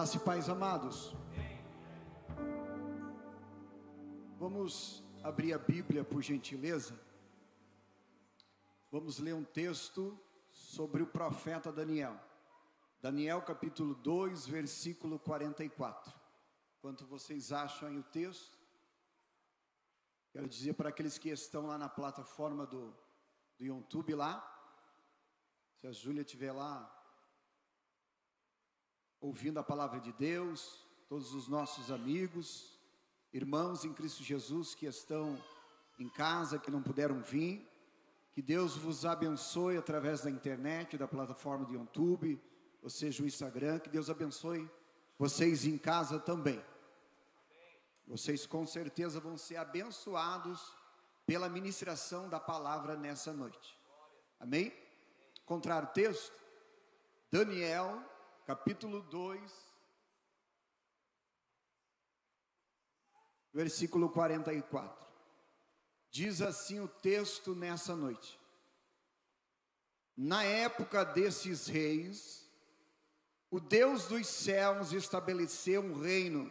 Graça e paz, amados. Vamos abrir a Bíblia, por gentileza. Vamos ler um texto sobre o profeta Daniel. Daniel capítulo 2, versículo 44. Enquanto vocês acham aí o texto, quero dizer para aqueles que estão lá na plataforma do, do YouTube lá, se a Júlia estiver lá ouvindo a palavra de Deus, todos os nossos amigos, irmãos em Cristo Jesus que estão em casa, que não puderam vir, que Deus vos abençoe através da internet, da plataforma do YouTube, ou seja, o Instagram, que Deus abençoe vocês em casa também. Vocês com certeza vão ser abençoados pela ministração da palavra nessa noite. Amém? Contrário texto, Daniel capítulo 2, versículo 44. Diz assim o texto nessa noite: Na época desses reis, o Deus dos céus estabeleceu um reino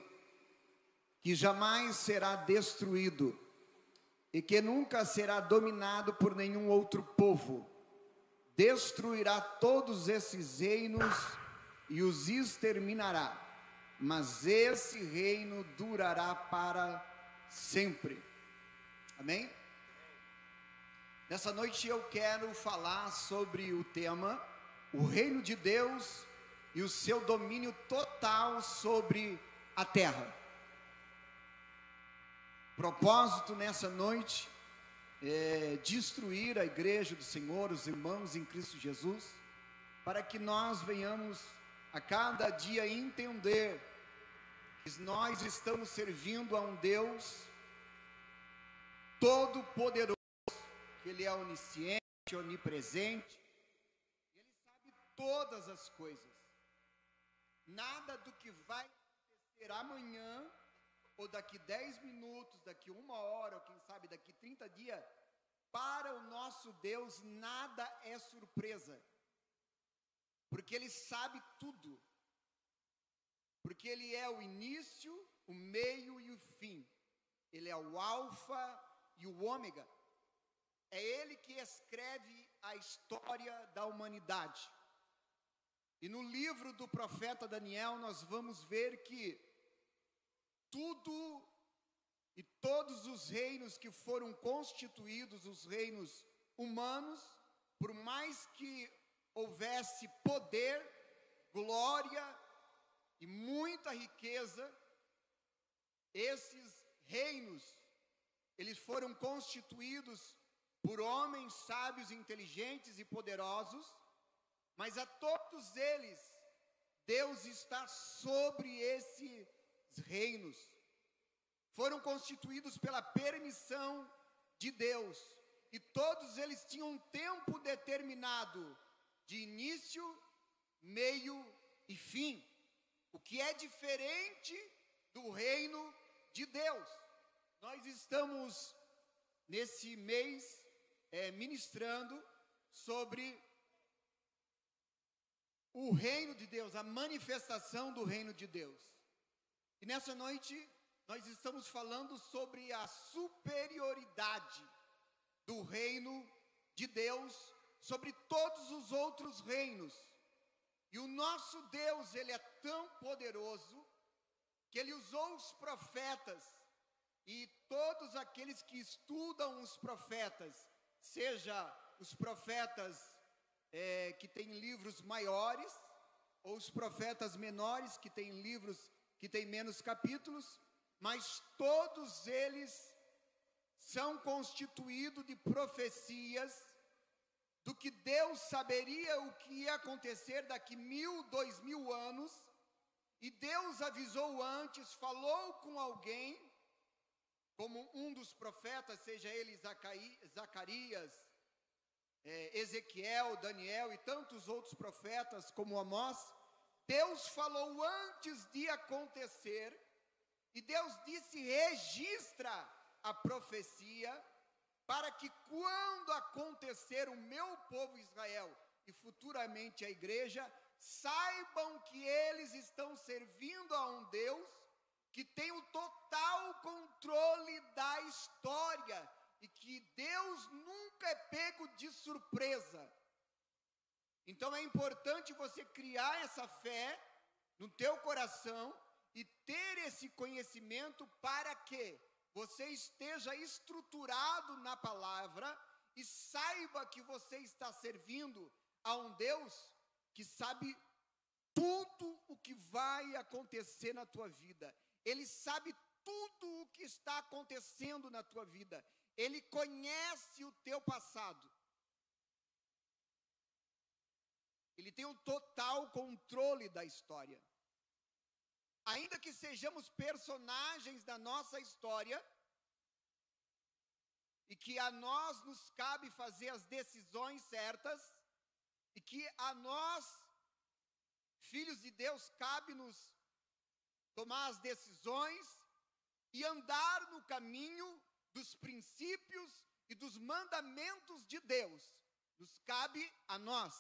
que jamais será destruído e que nunca será dominado por nenhum outro povo. Destruirá todos esses reinos e os exterminará, mas esse reino durará para sempre. Amém? Nessa noite eu quero falar sobre o tema o reino de Deus e o seu domínio total sobre a terra. Propósito nessa noite é destruir a igreja do Senhor, os irmãos em Cristo Jesus, para que nós venhamos a cada dia entender que nós estamos servindo a um Deus todo-poderoso, que Ele é onisciente, onipresente, Ele sabe todas as coisas. Nada do que vai acontecer amanhã, ou daqui 10 minutos, daqui uma hora, ou quem sabe daqui 30 dias, para o nosso Deus nada é surpresa porque Ele sabe tudo, porque Ele é o início, o meio e o fim, Ele é o Alfa e o Ômega, é Ele que escreve a história da humanidade. E no livro do profeta Daniel, nós vamos ver que tudo e todos os reinos que foram constituídos, os reinos humanos, por mais que houvesse poder, glória e muita riqueza, esses reinos, eles foram constituídos por homens sábios, inteligentes e poderosos, mas a todos eles, Deus está sobre esses reinos. Foram constituídos pela permissão de Deus, e todos eles tinham um tempo determinado de início, meio e fim, o que é diferente do reino de Deus. Nós estamos nesse mês é, ministrando sobre o reino de Deus, a manifestação do reino de Deus. E nessa noite nós estamos falando sobre a superioridade do reino de Deus sobre todos os outros reinos. E o nosso Deus, ele é tão poderoso que ele usou os profetas e todos aqueles que estudam os profetas, seja os profetas é, que têm livros maiores ou os profetas menores que têm livros que têm menos capítulos, mas todos eles são constituídos de profecias do que Deus saberia o que ia acontecer daqui mil, dois mil anos, e Deus avisou antes, falou com alguém, como um dos profetas, seja ele Zacarias, é, Ezequiel, Daniel e tantos outros profetas, como Amós, Deus falou antes de acontecer, e Deus disse: registra a profecia, para que quando acontecer o meu povo Israel e futuramente a igreja, saibam que eles estão servindo a um Deus que tem o total controle da história e que Deus nunca é pego de surpresa. Então é importante você criar essa fé no teu coração e ter esse conhecimento para que você esteja estruturado na palavra e saiba que você está servindo a um Deus que sabe tudo o que vai acontecer na tua vida. Ele sabe tudo o que está acontecendo na tua vida. Ele conhece o teu passado. Ele tem o total controle da história. Ainda que sejamos personagens da nossa história, e que a nós nos cabe fazer as decisões certas, e que a nós, filhos de Deus, cabe-nos tomar as decisões e andar no caminho dos princípios e dos mandamentos de Deus. Nos cabe a nós,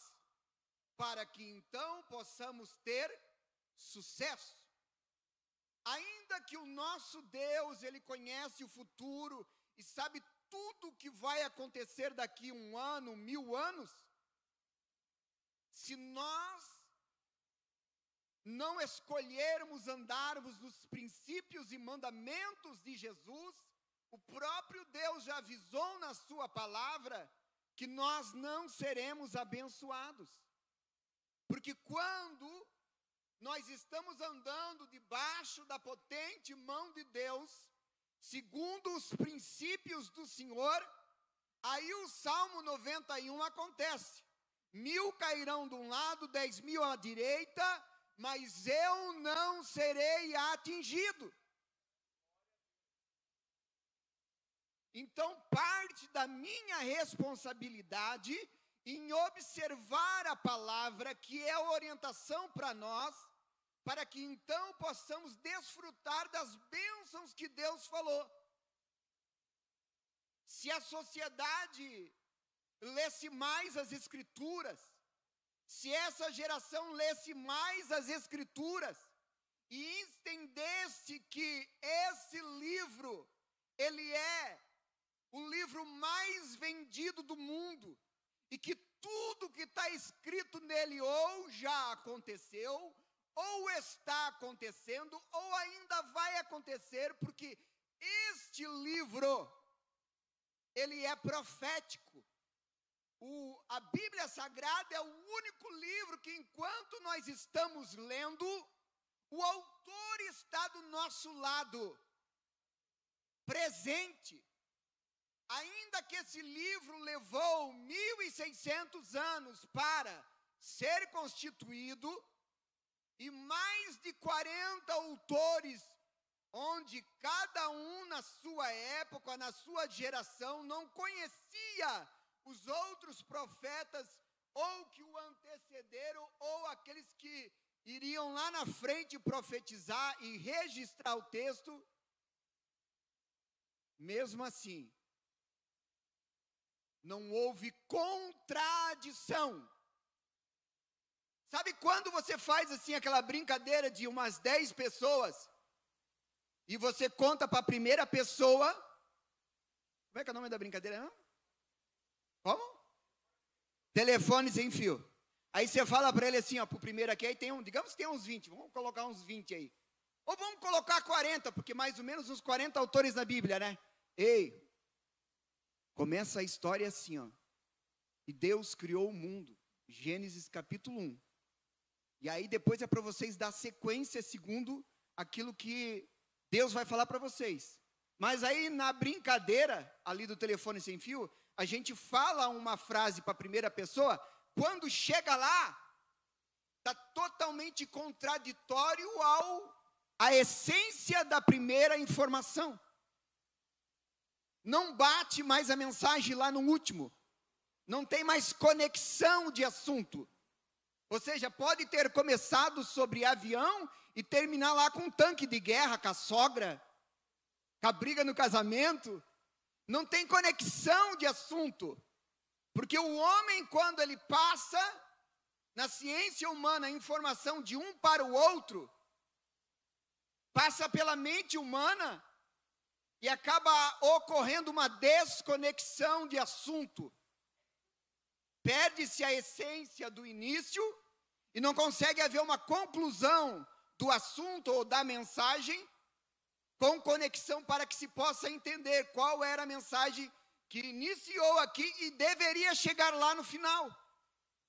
para que então possamos ter sucesso. Ainda que o nosso Deus, ele conhece o futuro e sabe tudo o que vai acontecer daqui um ano, mil anos, se nós não escolhermos andarmos nos princípios e mandamentos de Jesus, o próprio Deus já avisou na Sua palavra que nós não seremos abençoados. Porque quando nós estamos andando debaixo da potente mão de Deus, segundo os princípios do Senhor, aí o Salmo 91 acontece. Mil cairão de um lado, dez mil à direita, mas eu não serei atingido. Então, parte da minha responsabilidade em observar a palavra, que é a orientação para nós, para que então possamos desfrutar das bênçãos que Deus falou. Se a sociedade lesse mais as Escrituras, se essa geração lesse mais as Escrituras e entendesse que esse livro, ele é o livro mais vendido do mundo e que tudo que está escrito nele ou já aconteceu, ou está acontecendo, ou ainda vai acontecer, porque este livro, ele é profético. O, a Bíblia Sagrada é o único livro que, enquanto nós estamos lendo, o autor está do nosso lado, presente. Ainda que esse livro levou 1.600 anos para ser constituído, e mais de 40 autores, onde cada um na sua época, na sua geração, não conhecia os outros profetas, ou que o antecederam, ou aqueles que iriam lá na frente profetizar e registrar o texto. Mesmo assim, não houve contradição Sabe quando você faz assim aquela brincadeira de umas 10 pessoas e você conta para a primeira pessoa? Como é que é o nome da brincadeira? Não? Como? Telefone sem fio. Aí você fala para ele assim, ó, pro primeiro aqui, aí tem um, digamos que tem uns 20, vamos colocar uns 20 aí. Ou vamos colocar 40, porque mais ou menos uns 40 autores na Bíblia, né? Ei, começa a história assim, ó. E Deus criou o mundo. Gênesis capítulo 1. E aí depois é para vocês dar sequência segundo aquilo que Deus vai falar para vocês. Mas aí na brincadeira ali do telefone sem fio, a gente fala uma frase para a primeira pessoa, quando chega lá, está totalmente contraditório ao a essência da primeira informação. Não bate mais a mensagem lá no último. Não tem mais conexão de assunto. Ou seja, pode ter começado sobre avião e terminar lá com um tanque de guerra, com a sogra, com a briga no casamento. Não tem conexão de assunto. Porque o homem, quando ele passa Na ciência humana, a informação de um para o outro passa pela mente humana e acaba ocorrendo uma desconexão de assunto. Perde-se a essência do início e não consegue haver uma conclusão do assunto ou da mensagem com conexão para que se possa entender qual era a mensagem que iniciou aqui e deveria chegar lá no final.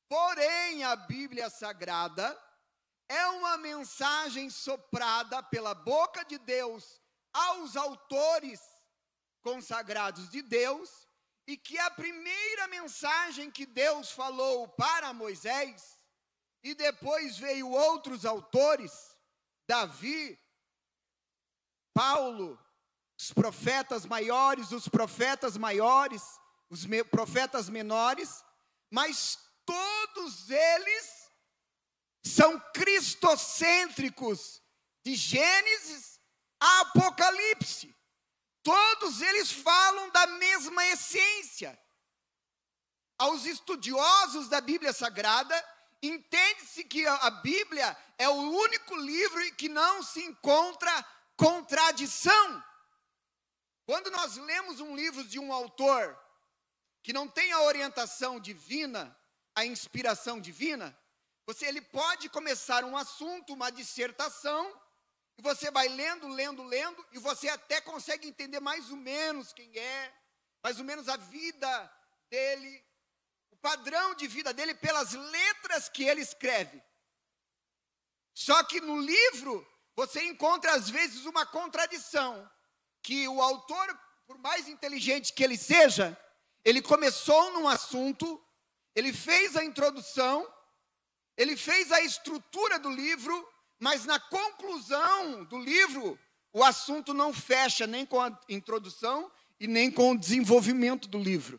Porém, a Bíblia Sagrada é uma mensagem soprada pela boca de Deus aos autores consagrados de Deus, e que a primeira mensagem que Deus falou para Moisés, e depois veio outros autores, Davi, Paulo, os profetas maiores, os profetas maiores, os profetas menores, mas todos eles são cristocêntricos, de Gênesis a Apocalipse. Todos eles falam da mesma essência. Aos estudiosos da Bíblia Sagrada, entende-se que a Bíblia é o único livro em que não se encontra contradição. Quando nós lemos um livro de um autor que não tem a orientação divina, a inspiração divina, você ele pode começar um assunto, uma dissertação, e você vai lendo, lendo, lendo, e você até consegue entender mais ou menos quem é, mais ou menos a vida dele, o padrão de vida dele pelas letras que ele escreve. Só que no livro você encontra às vezes uma contradição, que o autor, por mais inteligente que ele seja, ele começou num assunto, ele fez a introdução, ele fez a estrutura do livro, mas na conclusão do livro, o assunto não fecha nem com a introdução e nem com o desenvolvimento do livro.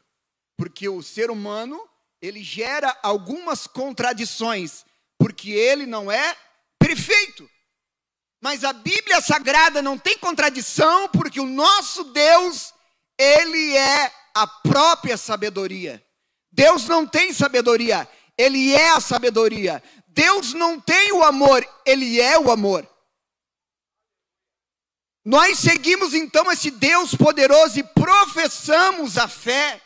Porque o ser humano, ele gera algumas contradições, porque ele não é perfeito. Mas a Bíblia Sagrada não tem contradição, porque o nosso Deus, ele é a própria sabedoria. Deus não tem sabedoria, ele é a sabedoria. Deus não tem o amor, ele é o amor. Nós seguimos então esse Deus poderoso e professamos a fé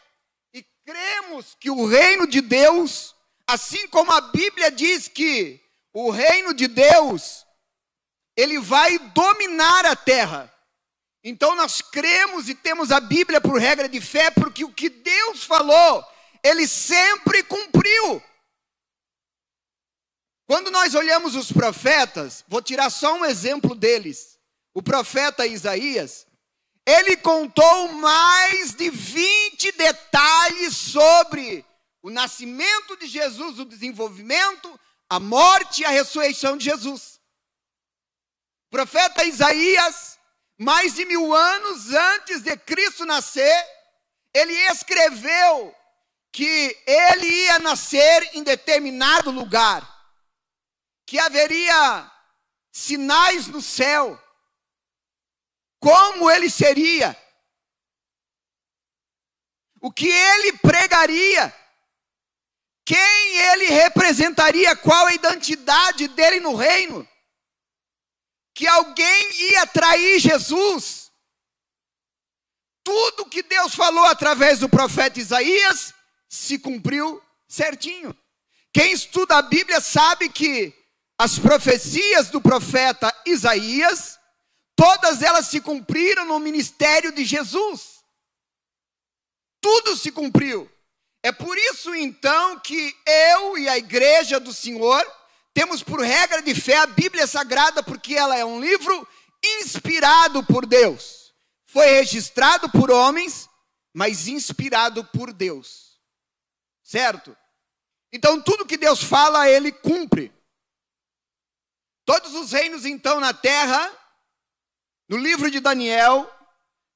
e cremos que o reino de Deus, assim como a Bíblia diz que o reino de Deus, ele vai dominar a terra. Então nós cremos e temos a Bíblia por regra de fé, porque o que Deus falou, ele sempre cumpriu. Quando nós olhamos os profetas, vou tirar só um exemplo deles. O profeta Isaías, ele contou mais de 20 detalhes sobre o nascimento de Jesus, o desenvolvimento, a morte e a ressurreição de Jesus. O profeta Isaías, mais de mil anos antes de Cristo nascer, ele escreveu que ele ia nascer em determinado lugar que haveria sinais no céu. Como ele seria? O que ele pregaria? Quem ele representaria? Qual a identidade dele no reino? Que alguém ia trair Jesus. Tudo que Deus falou através do profeta Isaías se cumpriu certinho. Quem estuda a Bíblia sabe que as profecias do profeta Isaías, todas elas se cumpriram no ministério de Jesus. Tudo se cumpriu. É por isso então que eu e a igreja do Senhor temos por regra de fé a Bíblia Sagrada, porque ela é um livro inspirado por Deus. Foi registrado por homens, mas inspirado por Deus. Certo? Então tudo que Deus fala, ele cumpre. Todos os reinos então na terra, no livro de Daniel,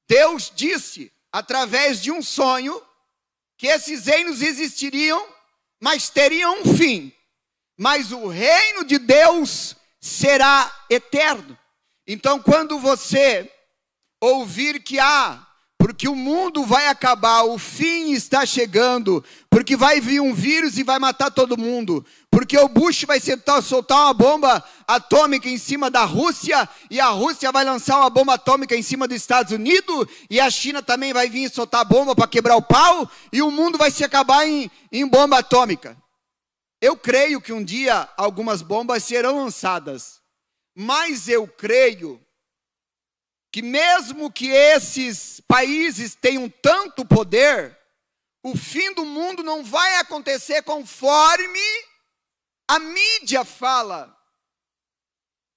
Deus disse, através de um sonho, que esses reinos existiriam, mas teriam um fim. Mas o reino de Deus será eterno. Então, quando você ouvir que há porque o mundo vai acabar, o fim está chegando, porque vai vir um vírus e vai matar todo mundo, porque o Bush vai soltar uma bomba atômica em cima da Rússia, e a Rússia vai lançar uma bomba atômica em cima dos Estados Unidos, e a China também vai vir soltar bomba para quebrar o pau, e o mundo vai se acabar em, em bomba atômica. Eu creio que um dia algumas bombas serão lançadas, mas eu creio que mesmo que esses países tenham tanto poder, o fim do mundo não vai acontecer conforme a mídia fala.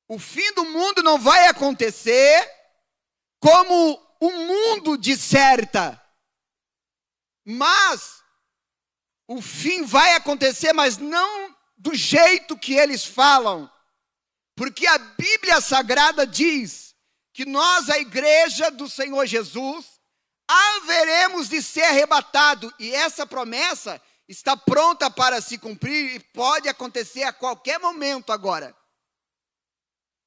O fim do mundo não vai acontecer como o mundo disserta. Mas o fim vai acontecer, mas não do jeito que eles falam. Porque a Bíblia Sagrada diz que nós, a igreja do Senhor Jesus, haveremos de ser arrebatado, e essa promessa está pronta para se cumprir e pode acontecer a qualquer momento agora.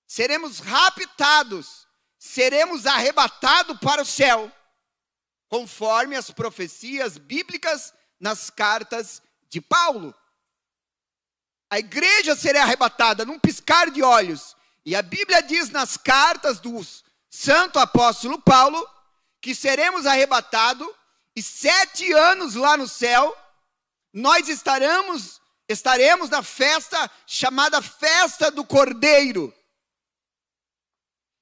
Seremos raptados, seremos arrebatados para o céu, conforme as profecias bíblicas nas cartas de Paulo. A igreja será arrebatada num piscar de olhos, e a Bíblia diz nas cartas do santo apóstolo Paulo que seremos arrebatados e sete anos lá no céu nós estaremos estaremos na festa chamada festa do Cordeiro.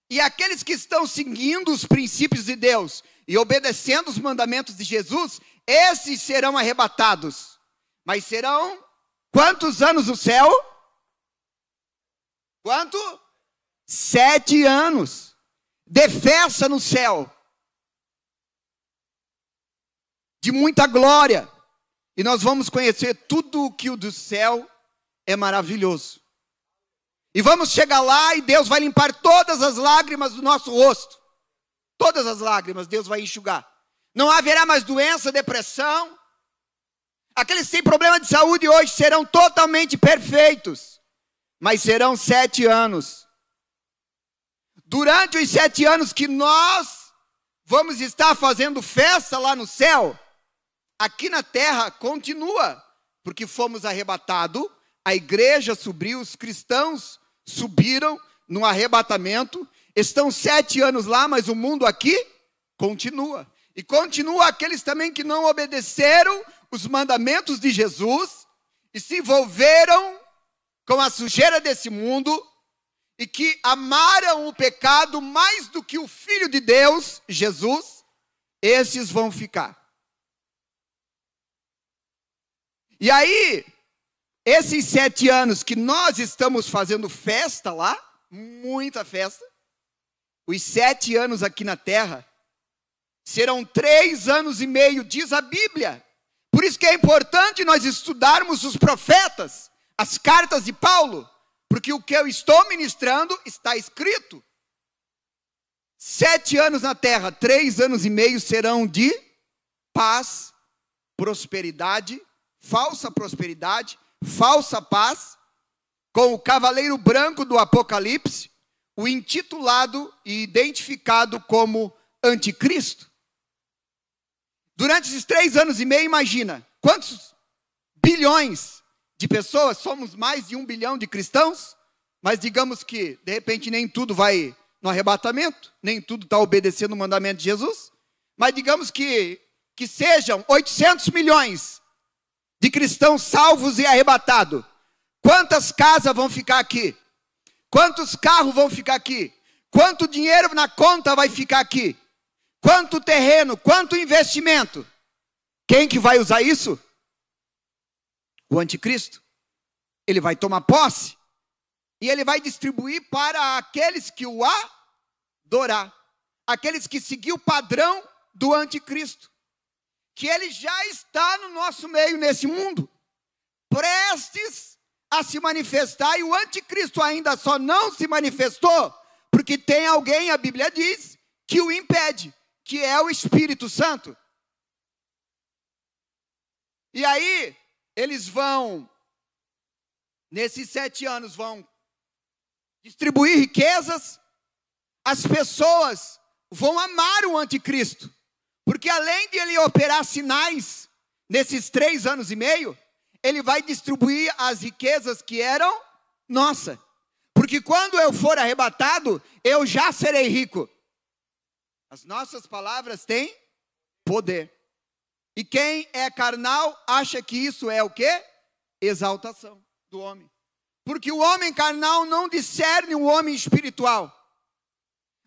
E aqueles que estão seguindo os princípios de Deus e obedecendo os mandamentos de Jesus, esses serão arrebatados. Mas serão quantos anos no céu? Quanto? Sete anos de festa no céu, de muita glória, e nós vamos conhecer tudo o que o do céu é maravilhoso. E vamos chegar lá e Deus vai limpar todas as lágrimas do nosso rosto. Todas as lágrimas Deus vai enxugar. Não haverá mais doença, depressão. Aqueles que têm problema de saúde hoje serão totalmente perfeitos. Mas serão sete anos durante os sete anos que nós vamos estar fazendo festa lá no céu, aqui na terra continua, porque fomos arrebatados, a igreja subiu, os cristãos subiram no arrebatamento, estão sete anos lá, mas o mundo aqui continua. E continua aqueles também que não obedeceram os mandamentos de Jesus e se envolveram com a sujeira desse mundo e que amaram o pecado mais do que o Filho de Deus, Jesus, esses vão ficar. E aí, esses sete anos que nós estamos fazendo festa lá, muita festa, os sete anos aqui na terra, serão três anos e meio, diz a Bíblia. Por isso que é importante nós estudarmos os profetas, as cartas de Paulo, porque o que eu estou ministrando está escrito. Sete anos na terra, três anos e meio serão de paz, prosperidade, falsa prosperidade, falsa paz, com o cavaleiro branco do Apocalipse, o intitulado e identificado como Anticristo. Durante esses três anos e meio, imagina quantos bilhões de pessoas, somos mais de um bilhão de cristãos, mas digamos que, de repente, nem tudo vai no arrebatamento, nem tudo está obedecendo o mandamento de Jesus, mas digamos que, que sejam 800 milhões de cristãos salvos e arrebatados. Quantas casas vão ficar aqui? Quantos carros vão ficar aqui? Quanto dinheiro na conta vai ficar aqui? Quanto terreno? Quanto investimento? Quem que vai usar isso? O anticristo. Ele vai tomar posse e ele vai distribuir para aqueles que o adorar, aqueles que seguiu o padrão do anticristo, que ele já está no nosso meio nesse mundo, prestes a se manifestar e o anticristo ainda só não se manifestou porque tem alguém, a Bíblia diz, que o impede, que é o Espírito Santo. E aí, eles vão, nesses sete anos, vão distribuir riquezas, as pessoas vão amar o anticristo, Porque além de ele operar sinais nesses três anos e meio, ele vai distribuir as riquezas que eram nossa. Porque quando eu for arrebatado, eu já serei rico. As nossas palavras têm poder. E quem é carnal acha que isso é o quê? Exaltação do homem. Porque o homem carnal não discerne o homem espiritual.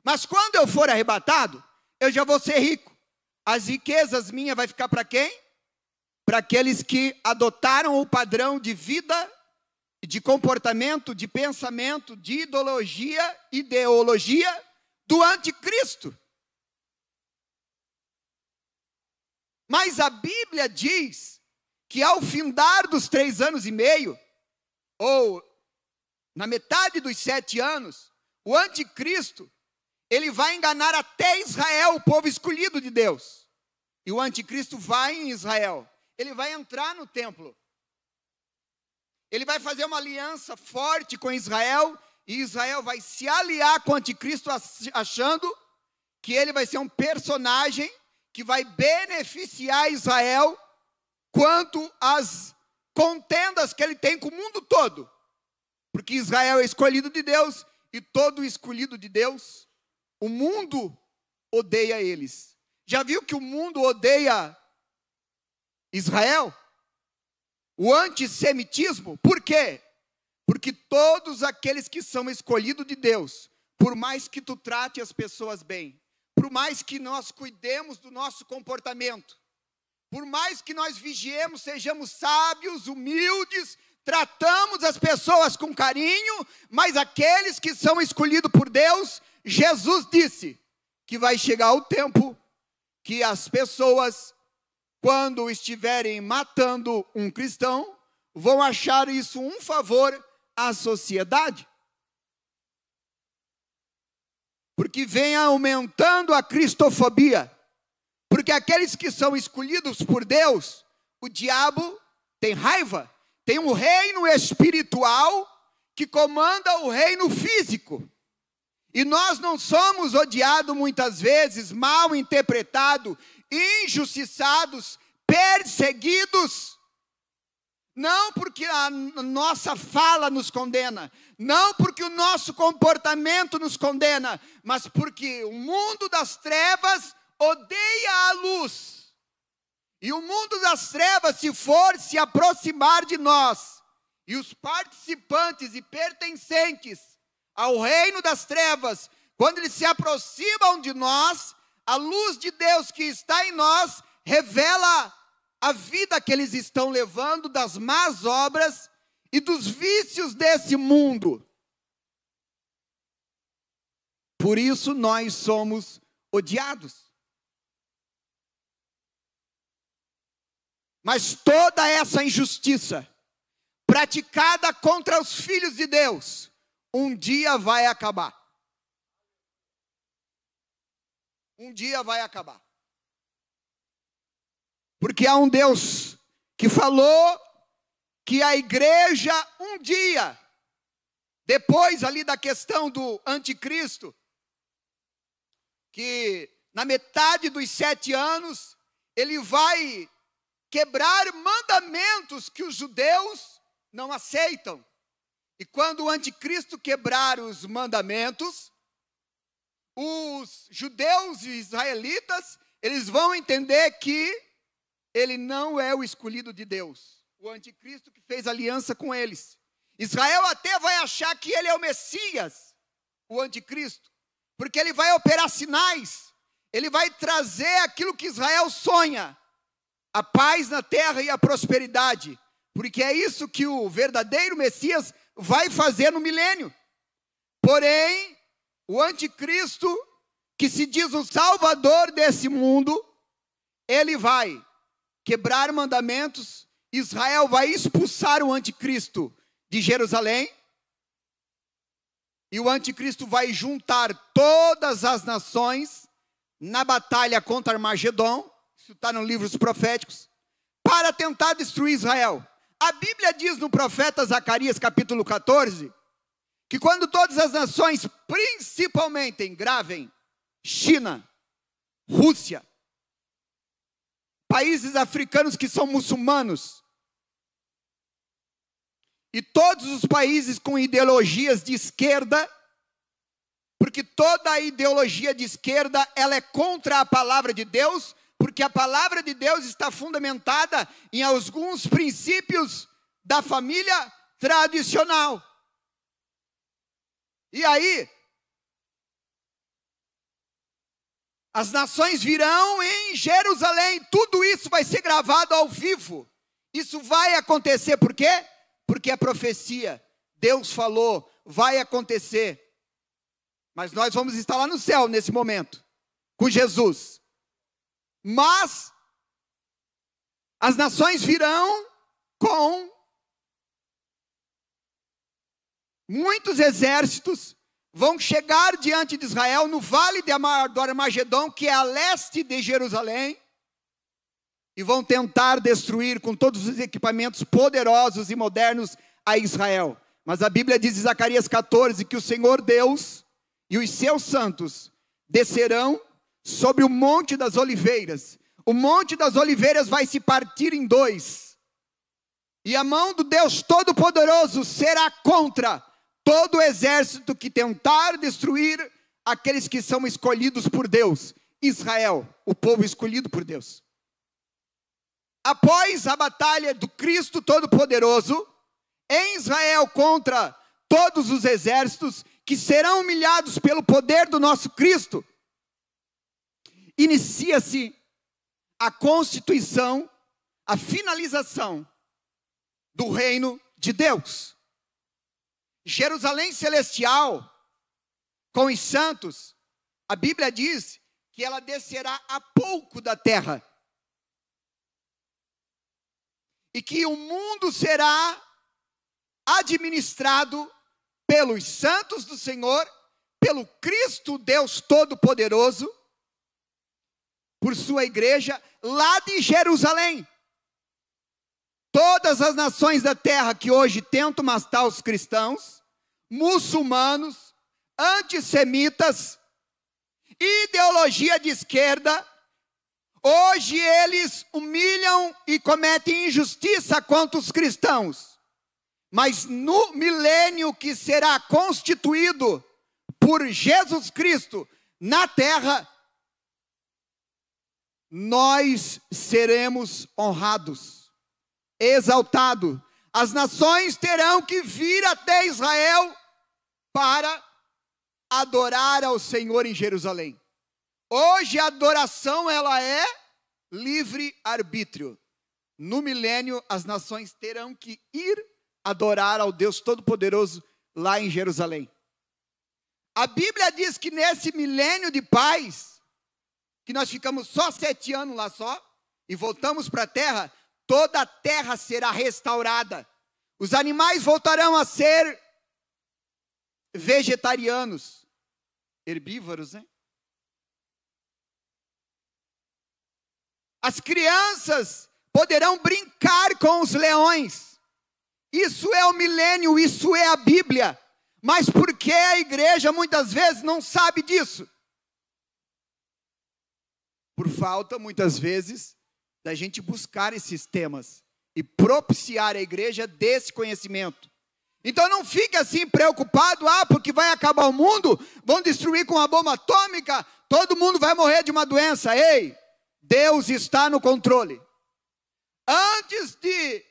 Mas quando eu for arrebatado, eu já vou ser rico. As riquezas minhas vai ficar para quem? Para aqueles que adotaram o padrão de vida, de comportamento, de pensamento, de ideologia, ideologia do anticristo. Mas a Bíblia diz que ao findar dos três anos e meio, ou na metade dos sete anos, o anticristo, ele vai enganar até Israel, o povo escolhido de Deus. E o anticristo vai em Israel, ele vai entrar no templo. Ele vai fazer uma aliança forte com Israel, e Israel vai se aliar com o anticristo, achando que ele vai ser um personagem que vai beneficiar Israel quanto às contendas que ele tem com o mundo todo. Porque Israel é escolhido de Deus e todo escolhido de Deus, o mundo odeia eles. Já viu que o mundo odeia Israel? O antissemitismo, por quê? Porque todos aqueles que são escolhidos de Deus, por mais que tu trate as pessoas bem, por mais que nós cuidemos do nosso comportamento, por mais que nós vigiemos, sejamos sábios, humildes, tratamos as pessoas com carinho, mas aqueles que são escolhidos por Deus, Jesus disse que vai chegar o tempo que as pessoas, quando estiverem matando um cristão, vão achar isso um favor à sociedade. Porque vem aumentando a cristofobia. Porque aqueles que são escolhidos por Deus, o diabo tem raiva. Tem um reino espiritual que comanda o reino físico. E nós não somos odiados muitas vezes, mal interpretados, injustiçados, perseguidos. Não porque a nossa fala nos condena, não porque o nosso comportamento nos condena, mas porque o mundo das trevas odeia a luz. E o mundo das trevas, se for se aproximar de nós, e os participantes e pertencentes ao reino das trevas, quando eles se aproximam de nós, a luz de Deus que está em nós revela a vida que eles estão levando das más obras e dos vícios desse mundo. Por isso nós somos odiados. Mas toda essa injustiça praticada contra os filhos de Deus, um dia vai acabar. Um dia vai acabar. Porque há um Deus que falou que a igreja um dia, depois ali da questão do anticristo, que na metade dos sete anos, ele vai quebrar mandamentos que os judeus não aceitam. E quando o anticristo quebrar os mandamentos, os judeus e israelitas, eles vão entender que ele não é o escolhido de Deus o anticristo que fez aliança com eles. Israel até vai achar que ele é o Messias, o anticristo, porque ele vai operar sinais, ele vai trazer aquilo que Israel sonha, a paz na terra e a prosperidade, porque é isso que o verdadeiro Messias vai fazer no milênio. Porém, o anticristo, que se diz o salvador desse mundo, ele vai quebrar mandamentos, Israel vai expulsar o anticristo de Jerusalém. E o anticristo vai juntar todas as nações na batalha contra Armagedon, isso está nos livros proféticos, para tentar destruir Israel. A Bíblia diz no profeta Zacarias, capítulo 14, que quando todas as nações, principalmente, gravem China, Rússia, países africanos que são muçulmanos. E todos os países com ideologias de esquerda, porque toda a ideologia de esquerda, ela é contra a palavra de Deus, porque a palavra de Deus está fundamentada em alguns princípios da família tradicional. E aí, as nações virão em Jerusalém, tudo isso vai ser gravado ao vivo. Isso vai acontecer, por quê? Porque é profecia. Deus falou, vai acontecer. Mas nós vamos estar lá no céu nesse momento, com Jesus. Mas as nações virão com muitos exércitos, vão chegar diante de Israel no vale de do Armagedon, que é a leste de Jerusalém, e vão tentar destruir com todos os equipamentos poderosos e modernos a Israel. Mas a Bíblia diz em Zacarias 14 que o Senhor Deus e os seus santos descerão sobre o Monte das Oliveiras. O Monte das Oliveiras vai se partir em dois. E a mão do Deus Todo-Poderoso será contra todo o exército que tentar destruir aqueles que são escolhidos por Deus. Israel, o povo escolhido por Deus. Após a batalha do Cristo Todo-Poderoso, em Israel contra todos os exércitos que serão humilhados pelo poder do nosso Cristo, inicia-se a constituição, a finalização do reino de Deus. Jerusalém celestial, com os santos, a Bíblia diz que ela descerá a pouco da terra. E que o mundo será administrado pelos santos do Senhor, pelo Cristo Deus Todo-Poderoso, por sua igreja lá de Jerusalém. Todas as nações da terra que hoje tentam matar os cristãos, muçulmanos, antissemitas, ideologia de esquerda, hoje eles humilham e cometem injustiça contra os cristãos. Mas no milênio que será constituído por Jesus Cristo na terra, nós seremos honrados, exaltados. As nações terão que vir até Israel para adorar ao Senhor em Jerusalém. Hoje a adoração ela é livre arbítrio. No milênio as nações terão que ir adorar ao Deus Todo-Poderoso lá em Jerusalém. A Bíblia diz que nesse milênio de paz, que nós ficamos só sete anos lá só, e voltamos para a terra, toda a terra será restaurada. Os animais voltarão a ser vegetarianos, herbívoros, né? As crianças poderão brincar com os leões. Isso é o milênio, isso é a Bíblia. Mas por que a igreja muitas vezes não sabe disso? por falta, muitas vezes, da gente buscar esses temas e propiciar a igreja desse conhecimento. Então não fique assim preocupado, ah, porque vai acabar o mundo, vão destruir com a bomba atômica, todo mundo vai morrer de uma doença. Ei, Deus está no controle. Antes de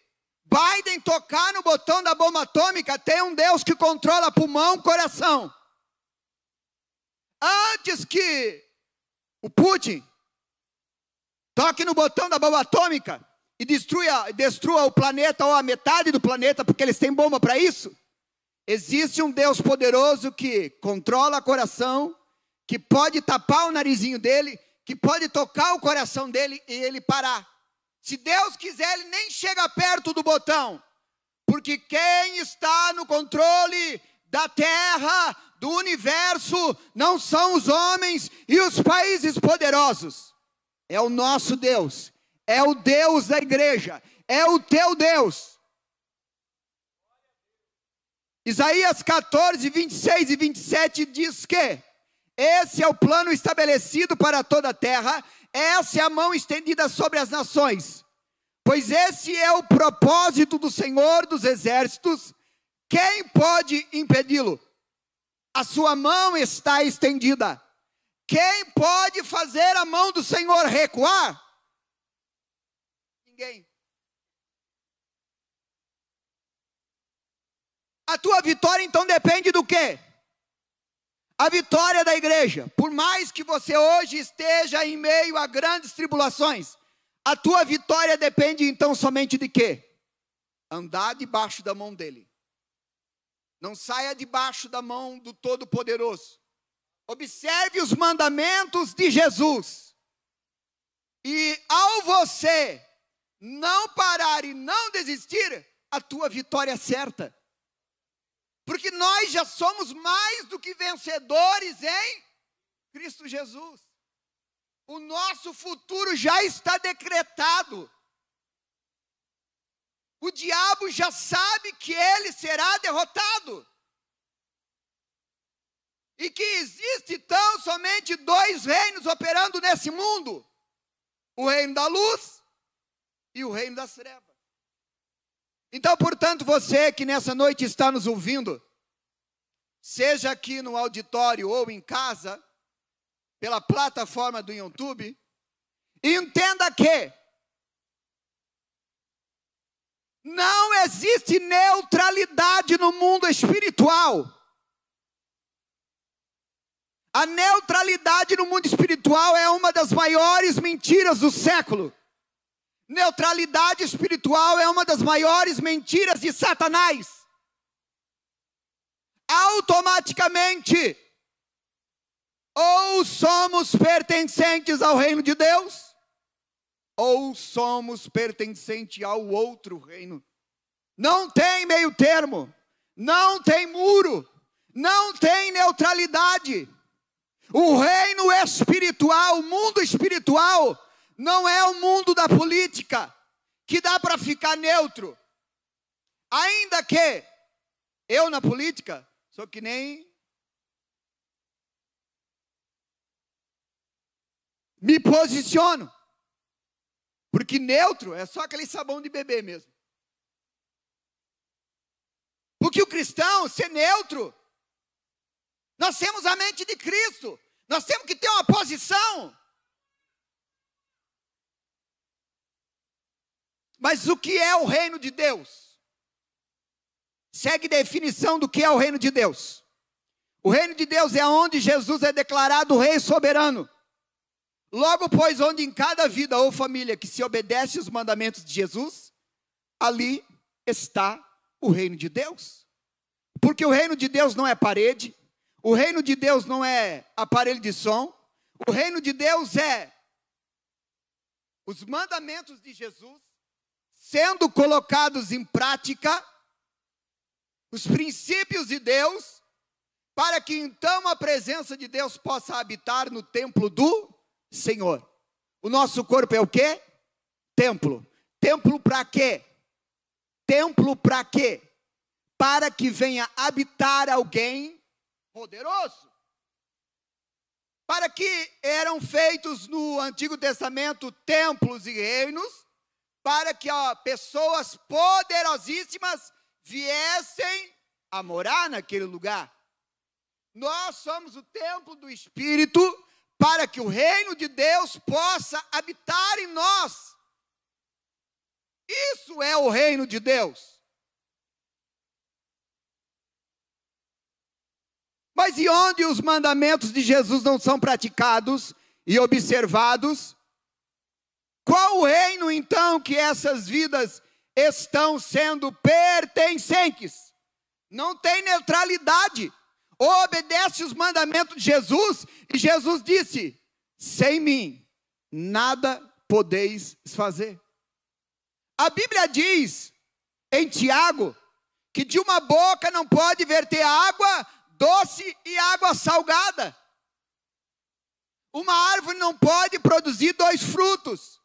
Biden tocar no botão da bomba atômica, tem um Deus que controla pulmão, coração. Antes que o Putin Toque no botão da bomba atômica e destrua, destrua o planeta ou a metade do planeta, porque eles têm bomba para isso. Existe um Deus poderoso que controla o coração, que pode tapar o narizinho dele, que pode tocar o coração dele e ele parar. Se Deus quiser, ele nem chega perto do botão, porque quem está no controle da terra, do universo, não são os homens e os países poderosos é o nosso Deus, é o Deus da igreja, é o teu Deus. Isaías 14, 26 e 27 diz que esse é o plano estabelecido para toda a terra, essa é a mão estendida sobre as nações. Pois esse é o propósito do Senhor dos exércitos. Quem pode impedi-lo? A sua mão está estendida. Quem pode fazer a mão do Senhor recuar? Ninguém. A tua vitória então depende do quê? A vitória da igreja. Por mais que você hoje esteja em meio a grandes tribulações, a tua vitória depende então somente de quê? Andar debaixo da mão dele. Não saia debaixo da mão do Todo-Poderoso. Observe os mandamentos de Jesus. E ao você não parar e não desistir, a tua vitória é certa. Porque nós já somos mais do que vencedores em Cristo Jesus. O nosso futuro já está decretado. O diabo já sabe que ele será derrotado. E que existe tão somente dois reinos operando nesse mundo: o reino da luz e o reino das trevas. Então, portanto, você que nessa noite está nos ouvindo, seja aqui no auditório ou em casa, pela plataforma do YouTube, entenda que não existe neutralidade no mundo espiritual. A neutralidade no mundo espiritual é uma das maiores mentiras do século. Neutralidade espiritual é uma das maiores mentiras de Satanás. Automaticamente, ou somos pertencentes ao reino de Deus, ou somos pertencentes ao outro reino. Não tem meio termo, não tem muro, não tem neutralidade. O reino espiritual, o mundo espiritual, não é o mundo da política que dá para ficar neutro. Ainda que eu na política sou que nem me posiciono. Porque neutro é só aquele sabão de bebê mesmo. Porque o cristão, ser neutro, nós temos a mente de Cristo. Nós temos que ter uma posição. Mas o que é o reino de Deus? Segue definição do que é o reino de Deus. O reino de Deus é onde Jesus é declarado rei soberano. Logo, pois, onde em cada vida ou família que se obedece os mandamentos de Jesus, ali está o reino de Deus. Porque o reino de Deus não é parede, o reino de Deus não é aparelho de som, o reino de Deus é os mandamentos de Jesus sendo colocados em prática os princípios de Deus, para que então a presença de Deus possa habitar no templo do Senhor. O nosso corpo é o quê? Templo. Templo para quê? Templo para quê? Para que venha habitar alguém poderoso. Para que eram feitos no Antigo Testamento templos e reinos para que ó, pessoas poderosíssimas viessem a morar naquele lugar. Nós somos o templo do Espírito para que o reino de Deus possa habitar em nós. Isso é o reino de Deus. Mas e onde os mandamentos de Jesus não são praticados e observados? Qual o reino então que essas vidas estão sendo pertencentes? Não tem neutralidade. Obedece os mandamentos de Jesus e Jesus disse: sem mim nada podeis fazer. A Bíblia diz em Tiago que de uma boca não pode verter água doce e água salgada. Uma árvore não pode produzir dois frutos.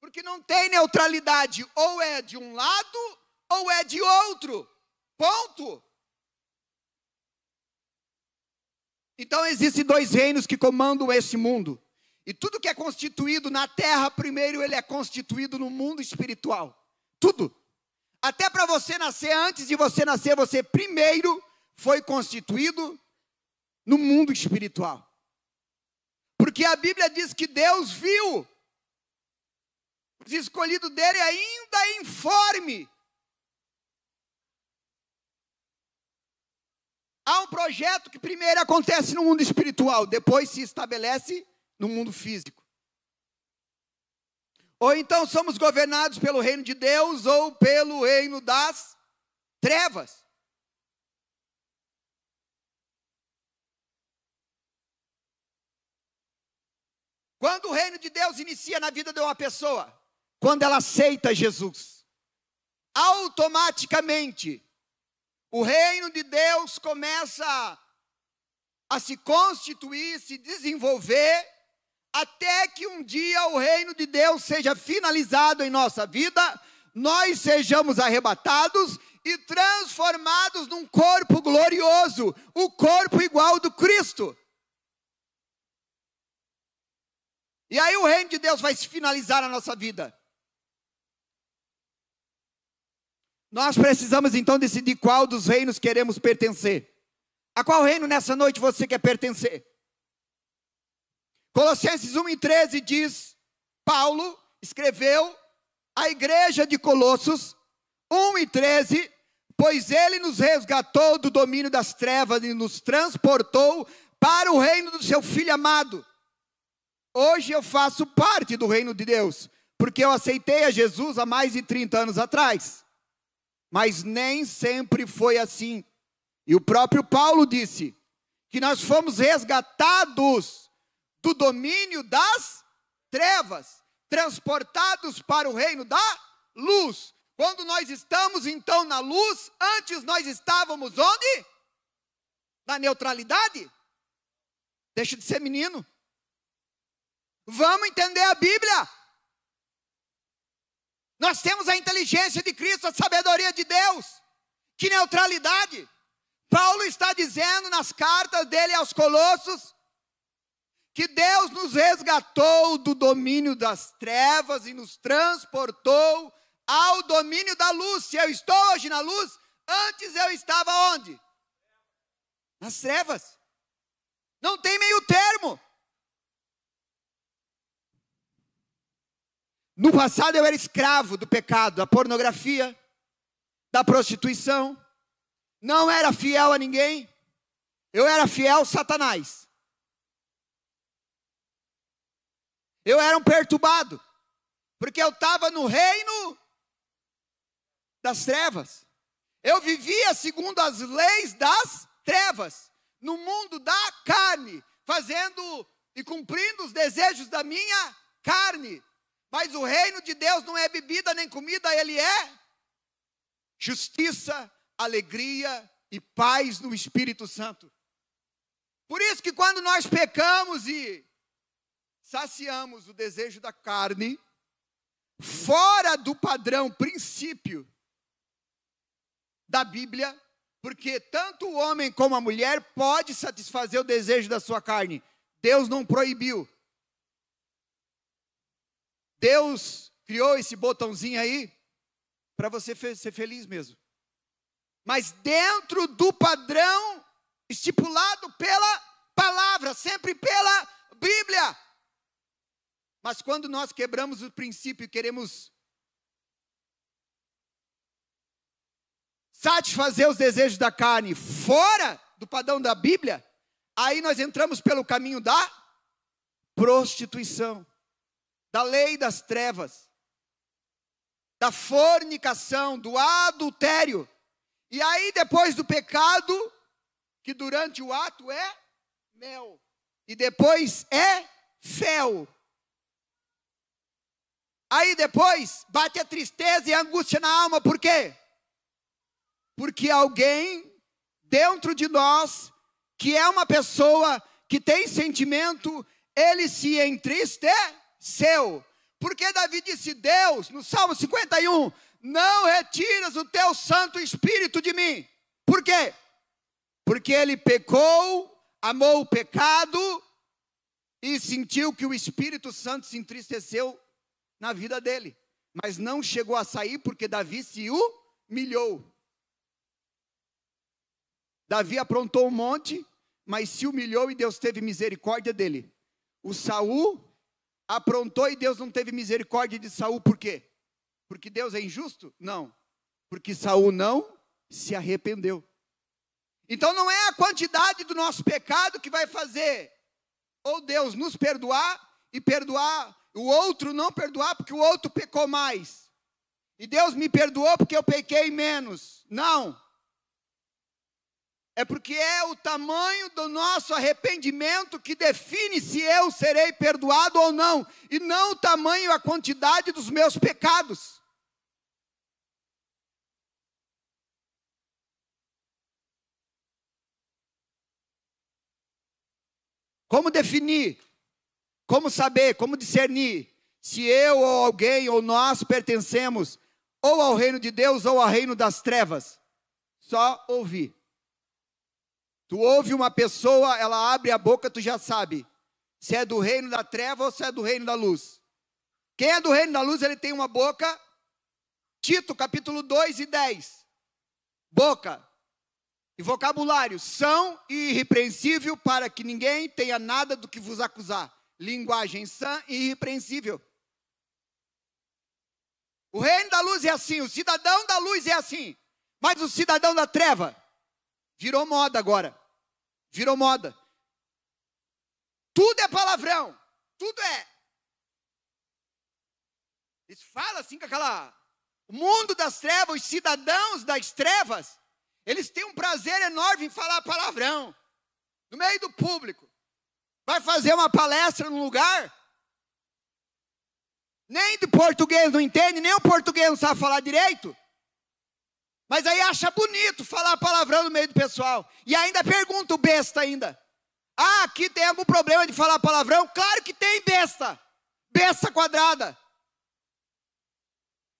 Porque não tem neutralidade, ou é de um lado ou é de outro. Ponto. Então existem dois reinos que comandam esse mundo. E tudo que é constituído na terra, primeiro ele é constituído no mundo espiritual. Tudo. Até para você nascer, antes de você nascer, você primeiro foi constituído no mundo espiritual. Porque a Bíblia diz que Deus viu os escolhidos dele ainda informe. Há um projeto que primeiro acontece no mundo espiritual, depois se estabelece no mundo físico. Ou então somos governados pelo reino de Deus ou pelo reino das trevas. Quando o reino de Deus inicia na vida de uma pessoa, quando ela aceita Jesus, automaticamente o reino de Deus começa a se constituir, se desenvolver, até que um dia o reino de Deus seja finalizado em nossa vida, nós sejamos arrebatados e transformados num corpo glorioso, o corpo igual do Cristo. E aí o reino de Deus vai se finalizar na nossa vida. Nós precisamos então decidir qual dos reinos queremos pertencer. A qual reino nessa noite você quer pertencer? Colossenses 1 e 13 diz: Paulo escreveu à igreja de Colossos 1 e 13, pois ele nos resgatou do domínio das trevas e nos transportou para o reino do seu filho amado Hoje eu faço parte do reino de Deus, porque eu aceitei a Jesus há mais de 30 anos atrás. Mas nem sempre foi assim. E o próprio Paulo disse que nós fomos resgatados do domínio das trevas, transportados para o reino da luz. Quando nós estamos então na luz, antes nós estávamos onde? Na neutralidade? Deixa de ser menino. Vamos entender a Bíblia. Nós temos a inteligência de Cristo, a sabedoria de Deus. Que neutralidade. Paulo está dizendo nas cartas dele aos Colossos que Deus nos resgatou do domínio das trevas e nos transportou ao domínio da luz. Se eu estou hoje na luz, antes eu estava onde? Nas trevas. Não tem meio termo. No passado eu era escravo do pecado, da pornografia, da prostituição. Não era fiel a ninguém. Eu era fiel a Satanás. Eu era um perturbado, porque eu estava no reino das trevas. Eu vivia segundo as leis das trevas, no mundo da carne, fazendo e cumprindo os desejos da minha carne. Mas o reino de Deus não é bebida nem comida, ele é justiça, alegria e paz no Espírito Santo. Por isso que quando nós pecamos e saciamos o desejo da carne, fora do padrão princípio da Bíblia, porque tanto o homem como a mulher pode satisfazer o desejo da sua carne. Deus não proibiu. Deus criou esse botãozinho aí para você ser feliz mesmo. Mas dentro do padrão estipulado pela palavra, sempre pela Bíblia. Mas quando nós quebramos o princípio e queremos satisfazer os desejos da carne fora do padrão da Bíblia, aí nós entramos pelo caminho da prostituição da lei das trevas, da fornicação, do adultério. E aí, depois do pecado, que durante o ato é mel, e depois é fel. Aí depois bate a tristeza e a angústia na alma, por quê? Porque alguém dentro de nós, que é uma pessoa que tem sentimento, ele se entristece seu. Porque Davi disse: Deus, no Salmo 51, não retiras o teu Santo Espírito de mim. Por quê? Porque ele pecou amou o pecado e sentiu que o Espírito Santo se entristeceu na vida dele. Mas não chegou a sair porque Davi se humilhou. Davi aprontou um monte, mas se humilhou e Deus teve misericórdia dele. O Saul aprontou e Deus não teve misericórdia de Saul, por quê? Porque Deus é injusto? Não. Porque Saul não se arrependeu. Então não é a quantidade do nosso pecado que vai fazer ou Deus nos perdoar e perdoar o outro não perdoar porque o outro pecou mais. E Deus me perdoou porque eu pequei menos. Não. É porque é o tamanho do nosso arrependimento que define se eu serei perdoado ou não, e não o tamanho, a quantidade dos meus pecados. Como definir? Como saber? Como discernir se eu ou alguém ou nós pertencemos ou ao reino de Deus ou ao reino das trevas? Só ouvir. Tu ouve uma pessoa, ela abre a boca, tu já sabe se é do reino da treva ou se é do reino da luz. Quem é do reino da luz, ele tem uma boca. Tito, capítulo 2 e 10. Boca, e vocabulário são irrepreensível para que ninguém tenha nada do que vos acusar. Linguagem sã e irrepreensível. O reino da luz é assim, o cidadão da luz é assim, mas o cidadão da treva virou moda agora. Virou moda. Tudo é palavrão, tudo é. Eles falam assim com aquela. O mundo das trevas, os cidadãos das trevas, eles têm um prazer enorme em falar palavrão, no meio do público. Vai fazer uma palestra num lugar, nem de português não entende, nem o português não sabe falar direito. Mas aí acha bonito falar palavrão no meio do pessoal. E ainda pergunta o besta ainda. Ah, aqui tem algum problema de falar palavrão? Claro que tem besta. Besta quadrada.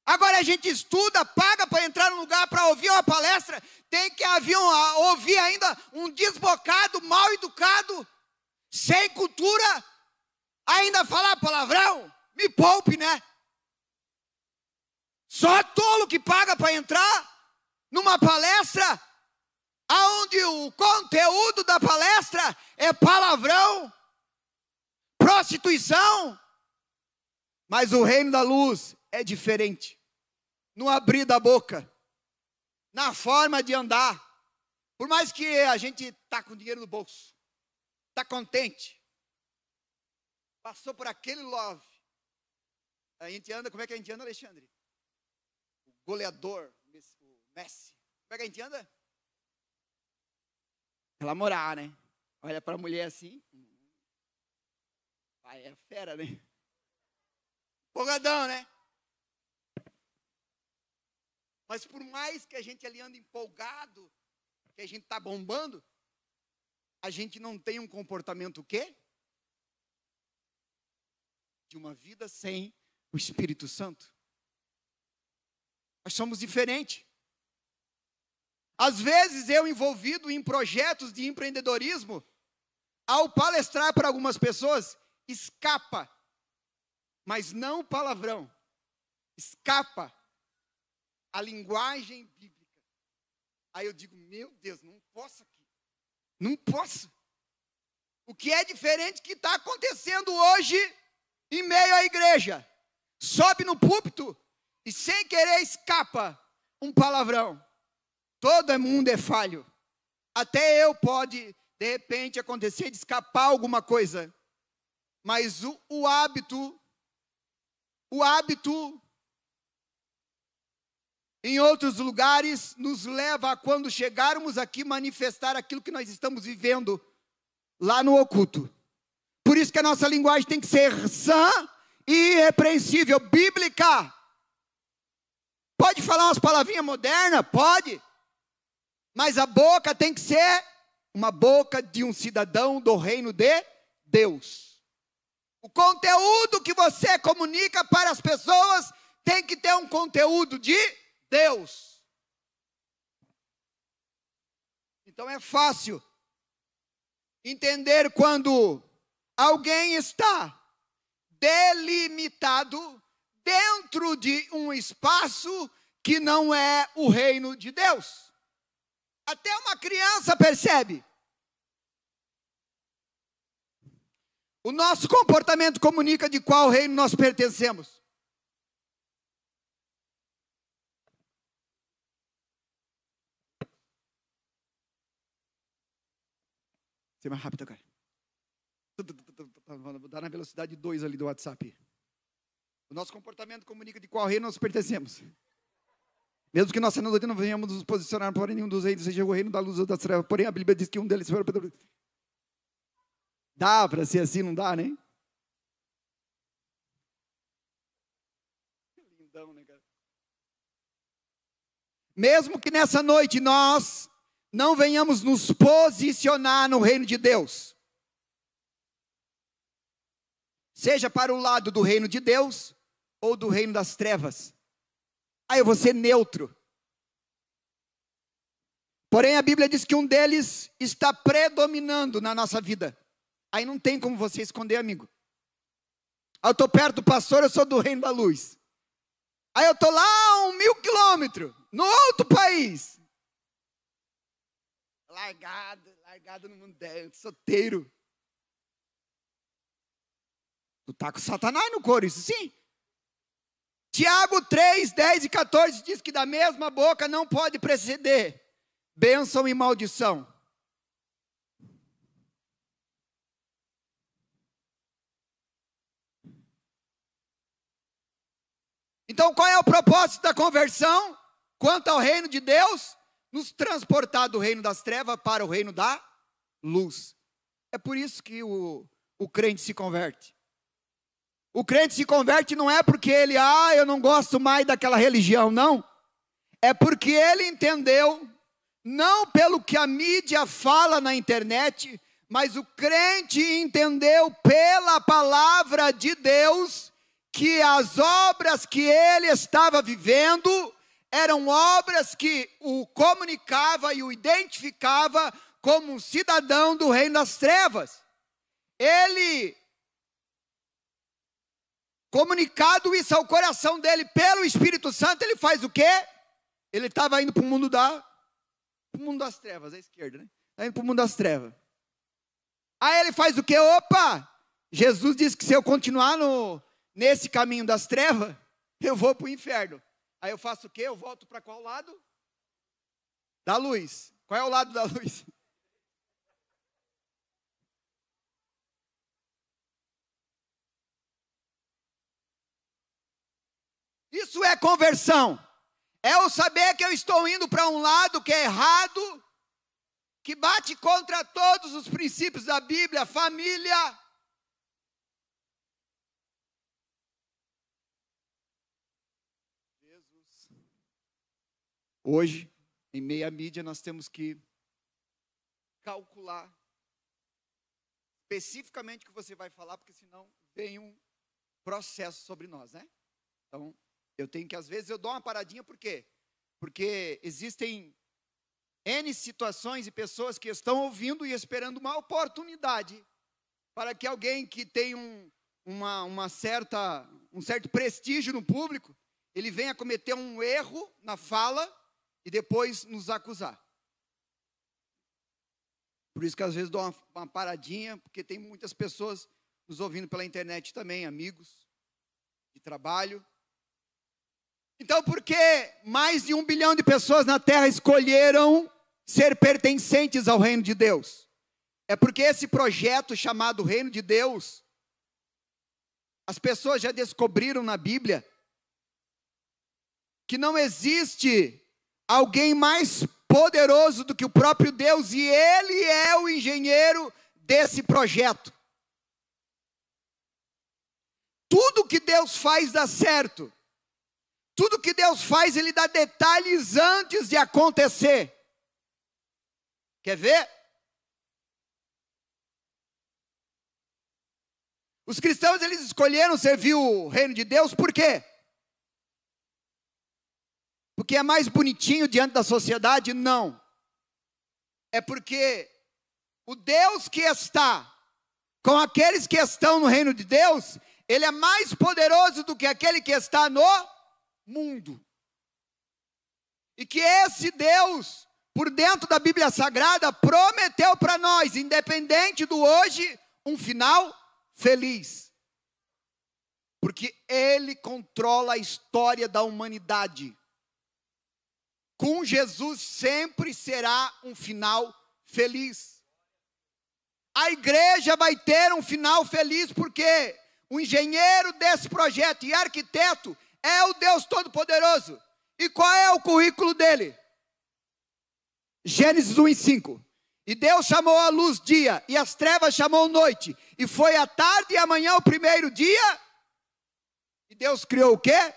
Agora a gente estuda, paga para entrar num lugar para ouvir uma palestra, tem que ouvir ainda um desbocado, mal educado, sem cultura, ainda falar palavrão? Me poupe, né? Só tolo que paga para entrar numa palestra aonde o conteúdo da palestra é palavrão, prostituição. Mas o reino da luz é diferente no abrir da boca, na forma de andar. Por mais que a gente está com dinheiro no bolso, está contente, passou por aquele love. A gente anda, como é que a gente anda, Alexandre? O goleador, o Messi. Como é que a gente anda? Ela morar, né? Olha para a mulher assim. Pai, é fera, né? Empolgadão, né? Mas por mais que a gente ali ande empolgado, que a gente está bombando, a gente não tem um comportamento o quê? De uma vida sem o Espírito Santo. Nós somos diferentes. Às vezes eu envolvido em projetos de empreendedorismo, ao palestrar para algumas pessoas, escapa, mas não palavrão, escapa a linguagem bíblica. Aí eu digo, meu Deus, não posso aqui. Não posso. O que é diferente que está acontecendo hoje em meio à igreja? Sobe no púlpito e sem querer escapa um palavrão. Todo mundo é falho. Até eu pode, de repente, acontecer de escapar alguma coisa. Mas o, o hábito, o hábito em outros lugares, nos leva a, quando chegarmos aqui, manifestar aquilo que nós estamos vivendo lá no oculto. Por isso que a nossa linguagem tem que ser sã e irrepreensível, bíblica. Pode falar umas palavrinhas modernas? Pode. Mas a boca tem que ser uma boca de um cidadão do reino de Deus. O conteúdo que você comunica para as pessoas tem que ter um conteúdo de Deus. Então é fácil entender quando alguém está delimitado dentro de um espaço que não é o reino de Deus. Até uma criança percebe. O nosso comportamento comunica de qual reino nós pertencemos. Ser mais rápido, cara. Vou dar na velocidade 2 ali do WhatsApp. O nosso comportamento comunica de qual reino nós pertencemos. Mesmo que nós não, não venhamos nos posicionar por nenhum dos reinos, seja o reino da luz ou das trevas. Porém, a Bíblia diz que um deles foi Dá para ser assim, não dá, né? Lindão, né, cara? Mesmo que nessa noite nós não venhamos nos posicionar no reino de Deus. Seja para o lado do reino de Deus ou do reino das trevas. Aí eu vou ser neutro. Porém, a Bíblia diz que um deles está predominando na nossa vida. Aí não tem como você esconder, amigo. Aí eu estou perto do pastor, eu sou do reino da luz. Aí eu estou lá a um mil quilômetros, no outro país largado, largado no mundo dela, solteiro. Tu tá com Satanás no coro, isso sim. Tiago 3, 10 e 14 diz que da mesma boca não pode preceder bênção e maldição. Então, qual é o propósito da conversão? Quanto ao reino de Deus, nos transportar do reino das trevas para o reino da luz. É por isso que o, o crente se converte. O crente se converte não é porque ele, ah, eu não gosto mais daquela religião, não. É porque ele entendeu, não pelo que a mídia fala na internet, mas o crente entendeu pela palavra de Deus que as obras que ele estava vivendo eram obras que o comunicava e o identificava como um cidadão do reino das trevas. Ele comunicado isso ao coração dele pelo Espírito Santo, ele faz o quê? Ele estava indo para o mundo da pro mundo das trevas, à esquerda, né? Está indo para o mundo das trevas. Aí ele faz o quê? Opa! Jesus disse que se eu continuar no, nesse caminho das trevas, eu vou para o inferno. Aí eu faço o quê? Eu volto para qual lado? Da luz. Qual é o lado da luz? Isso é conversão. É o saber que eu estou indo para um lado que é errado, que bate contra todos os princípios da Bíblia, família, Hoje, em meia mídia, nós temos que calcular especificamente o que você vai falar, porque senão vem um processo sobre nós, né? Então, eu tenho que, às vezes, eu dou uma paradinha, por quê? Porque existem N situações e pessoas que estão ouvindo e esperando uma oportunidade para que alguém que tem um, uma, uma certa, um certo prestígio no público, ele venha cometer um erro na fala e depois nos acusar. Por isso que às vezes dou uma, uma paradinha, porque tem muitas pessoas nos ouvindo pela internet também, amigos de trabalho. Então, por que mais de um bilhão de pessoas na Terra escolheram ser pertencentes ao reino de Deus? É porque esse projeto chamado Reino de Deus, as pessoas já descobriram na Bíblia que não existe alguém mais poderoso do que o próprio Deus, e ele é o engenheiro desse projeto. Tudo que Deus faz dá certo. Tudo que Deus faz, Ele dá detalhes antes de acontecer. Quer ver? Os cristãos, eles escolheram servir o reino de Deus, por quê? Porque é mais bonitinho diante da sociedade? Não. É porque o Deus que está com aqueles que estão no reino de Deus, ele é mais poderoso do que aquele que está no mundo. E que esse Deus, por dentro da Bíblia Sagrada, prometeu para nós, independente do hoje, um final feliz. Porque ele controla a história da humanidade. Com Jesus sempre será um final feliz. A igreja vai ter um final feliz porque o engenheiro desse projeto e arquiteto é o Deus Todo-Poderoso. E qual é o currículo dele? Gênesis 1 e 5. E Deus chamou a luz dia, e as trevas chamou noite. E foi a tarde e amanhã o primeiro dia. E Deus criou o quê?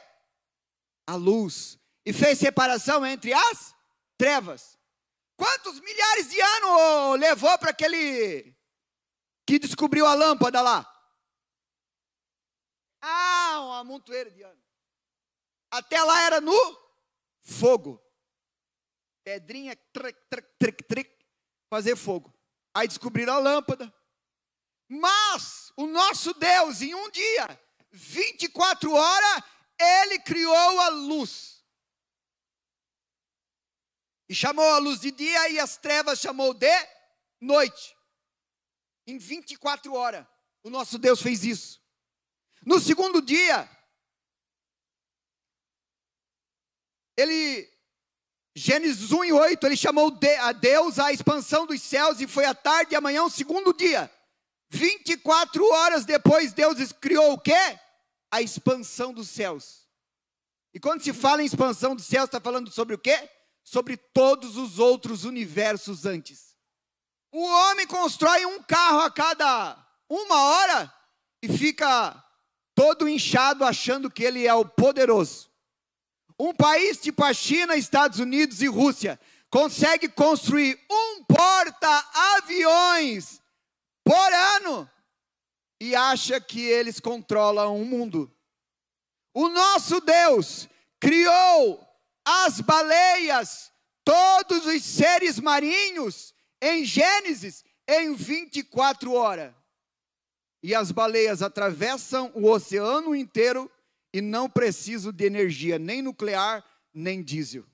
A luz. E fez separação entre as trevas. Quantos milhares de anos levou para aquele que descobriu a lâmpada lá? Ah, um amontoeiro de anos. Até lá era no fogo. Pedrinha, tric, tric, tric, tric, fazer fogo. Aí descobriram a lâmpada. Mas o nosso Deus, em um dia, 24 horas, ele criou a luz. E chamou a luz de dia e as trevas chamou de noite. Em 24 horas, o nosso Deus fez isso. No segundo dia, ele, Gênesis 1 e 8, ele chamou a Deus a expansão dos céus e foi à tarde e amanhã o segundo dia. 24 horas depois, Deus criou o quê? A expansão dos céus. E quando se fala em expansão dos céus, está falando sobre o quê? Sobre todos os outros universos antes. O homem constrói um carro a cada uma hora e fica todo inchado achando que ele é o poderoso. Um país tipo a China, Estados Unidos e Rússia consegue construir um porta-aviões por ano e acha que eles controlam o mundo. O nosso Deus criou as baleias, todos os seres marinhos, em Gênesis, em 24 horas. E as baleias atravessam o oceano inteiro e não precisam de energia nem nuclear, nem diesel.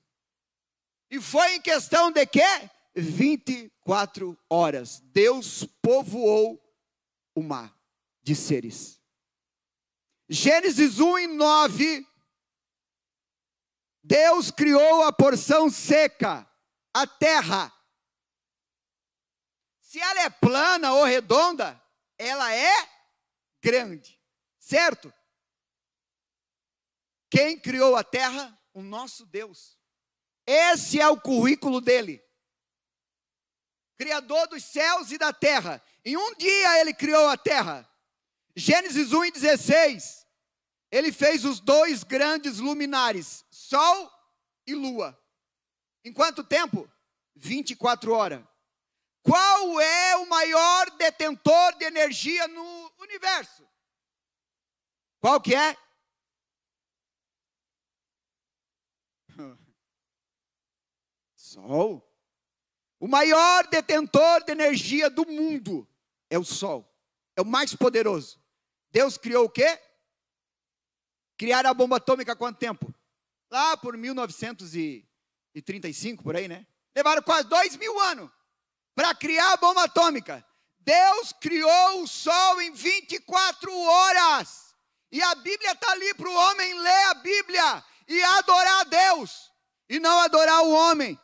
E foi em questão de quê? 24 horas. Deus povoou o mar de seres. Gênesis 1 e 9. Deus criou a porção seca, a terra. Se ela é plana ou redonda, ela é grande, certo? Quem criou a terra? O nosso Deus. Esse é o currículo dele. Criador dos céus e da terra. Em um dia ele criou a terra. Gênesis 1 e 16. Ele fez os dois grandes luminares, Sol e Lua. Em quanto tempo? 24 horas. Qual é o maior detentor de energia no universo? Qual que é? Sol. O maior detentor de energia do mundo é o Sol. É o mais poderoso. Deus criou o quê? Criaram a bomba atômica há quanto tempo? Lá por 1935, por aí, né? Levaram quase dois mil anos para criar a bomba atômica. Deus criou o sol em 24 horas. E a Bíblia está ali para o homem ler a Bíblia e adorar a Deus, e não adorar o homem.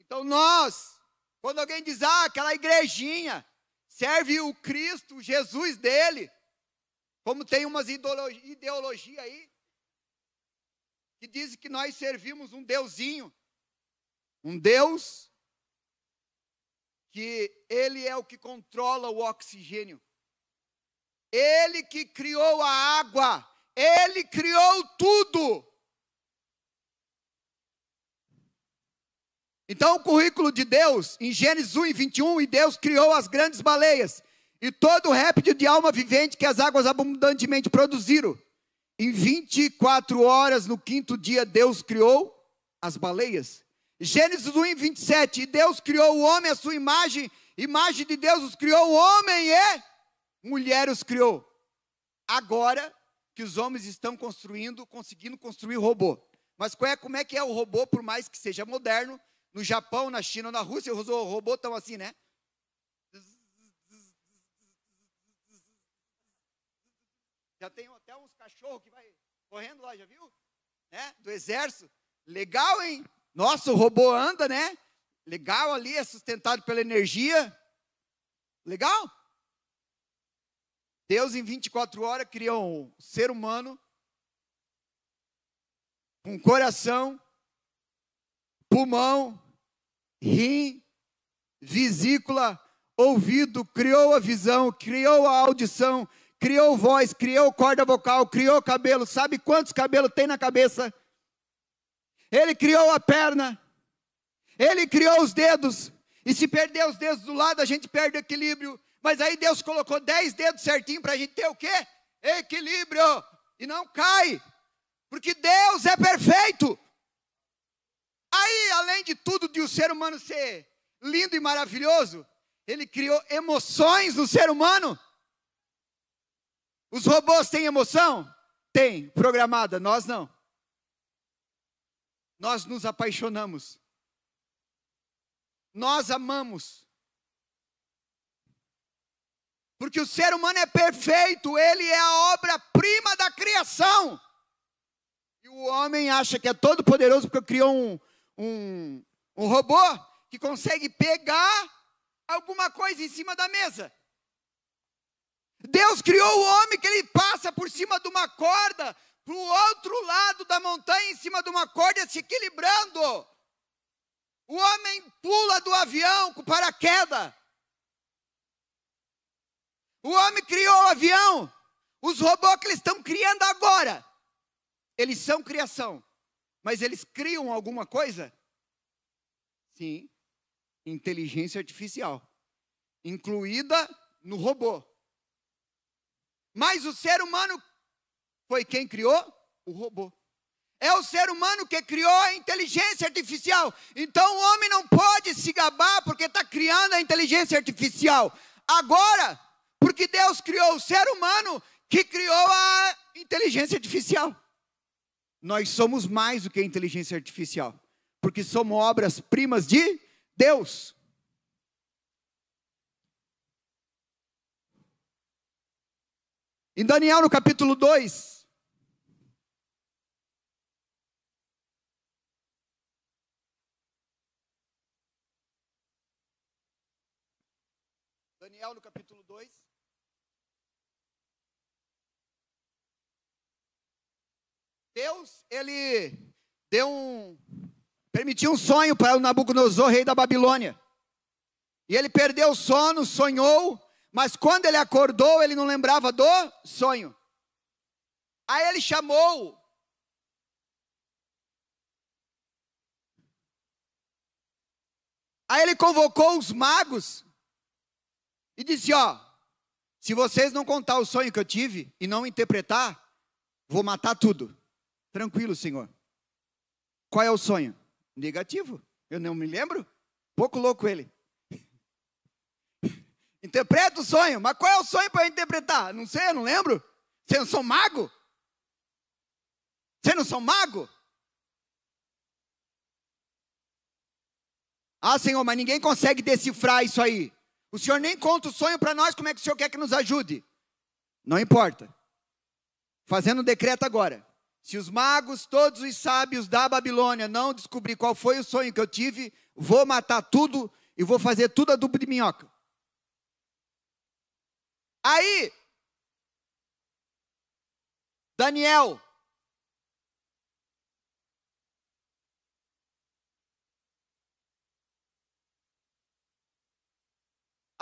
Então nós, quando alguém diz, ah, aquela igrejinha serve o Cristo, Jesus dele, como tem umas ideologias ideologia aí, que dizem que nós servimos um deusinho, um Deus que ele é o que controla o oxigênio. Ele que criou a água, ele criou tudo. Então, o currículo de Deus, em Gênesis 1 e 21, e Deus criou as grandes baleias e todo o réptil de alma vivente que as águas abundantemente produziram. Em 24 horas, no quinto dia, Deus criou as baleias. Gênesis 1, 27. E Deus criou o homem à sua imagem, imagem de Deus os criou, o homem e mulher os criou. Agora que os homens estão construindo, conseguindo construir robô. Mas é, como é que é o robô, por mais que seja moderno? No Japão, na China, na Rússia, os robôs estão assim, né? Já tem até uns cachorros que vai correndo lá, já viu? Né? Do exército. Legal, hein? Nossa, o robô anda, né? Legal ali, é sustentado pela energia. Legal? Deus, em 24 horas, criou um ser humano com coração, pulmão, rim, vesícula, ouvido, criou a visão, criou a audição, criou voz, criou corda vocal, criou cabelo. Sabe quantos cabelos tem na cabeça? Ele criou a perna. Ele criou os dedos. E se perder os dedos do lado, a gente perde o equilíbrio. Mas aí Deus colocou dez dedos certinho para a gente ter o quê? Equilíbrio. E não cai. Porque Deus é perfeito. Aí, além de tudo, de o ser humano ser lindo e maravilhoso, ele criou emoções no ser humano. Os robôs têm emoção? Tem, programada, nós não. Nós nos apaixonamos. Nós amamos. Porque o ser humano é perfeito, ele é a obra-prima da criação. E o homem acha que é todo poderoso porque criou um, um, um robô que consegue pegar alguma coisa em cima da mesa. Deus criou o homem que ele passa por cima de uma corda, para o outro lado da montanha, em cima de uma corda, se equilibrando. O homem pula do avião com paraquedas. O homem criou o avião. Os robôs que eles estão criando agora, eles são criação, mas eles criam alguma coisa? Sim, inteligência artificial, incluída no robô. Mas o ser humano foi quem criou? O robô. É o ser humano que criou a inteligência artificial. Então o homem não pode se gabar porque está criando a inteligência artificial. Agora, porque Deus criou o ser humano que criou a inteligência artificial. Nós somos mais do que a inteligência artificial, porque somos obras-primas de Deus. Em Daniel, no capítulo 2. Daniel, no capítulo 2. Deus, ele deu um. permitiu um sonho para o Nabucodonosor, rei da Babilônia. E ele perdeu o sono, sonhou mas quando ele acordou, ele não lembrava do sonho. Aí ele chamou Aí ele convocou os magos e disse: Ó, se vocês não contar o sonho que eu tive e não interpretar, vou matar tudo. Tranquilo, senhor. Qual é o sonho? Negativo. Eu não me lembro. Pouco louco ele. Interpreta o sonho. Mas qual é o sonho para interpretar? Não sei, eu não lembro. Você não são mago? Você não são mago? Ah, Senhor, mas ninguém consegue decifrar isso aí. O Senhor nem conta o sonho para nós, como é que o Senhor quer que nos ajude? Não importa. Fazendo um decreto agora. Se os magos, todos os sábios da Babilônia não descobrir qual foi o sonho que eu tive, vou matar tudo e vou fazer tudo a dupla de minhoca. Aí, Daniel,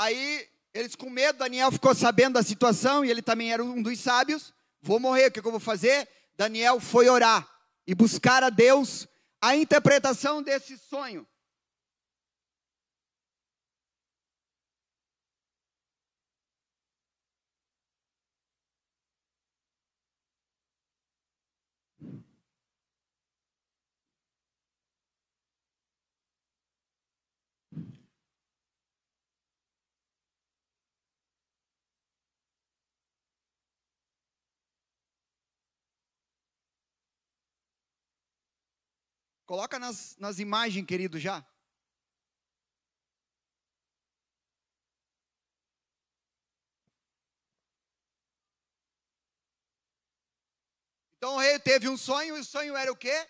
Aí, eles com medo, Daniel ficou sabendo da situação e ele também era um dos sábios. Vou morrer, o que eu vou fazer? Daniel foi orar e buscar a Deus a interpretação desse sonho. Coloca nas, nas imagens, querido, já. Então o rei teve um sonho, e o sonho era o quê?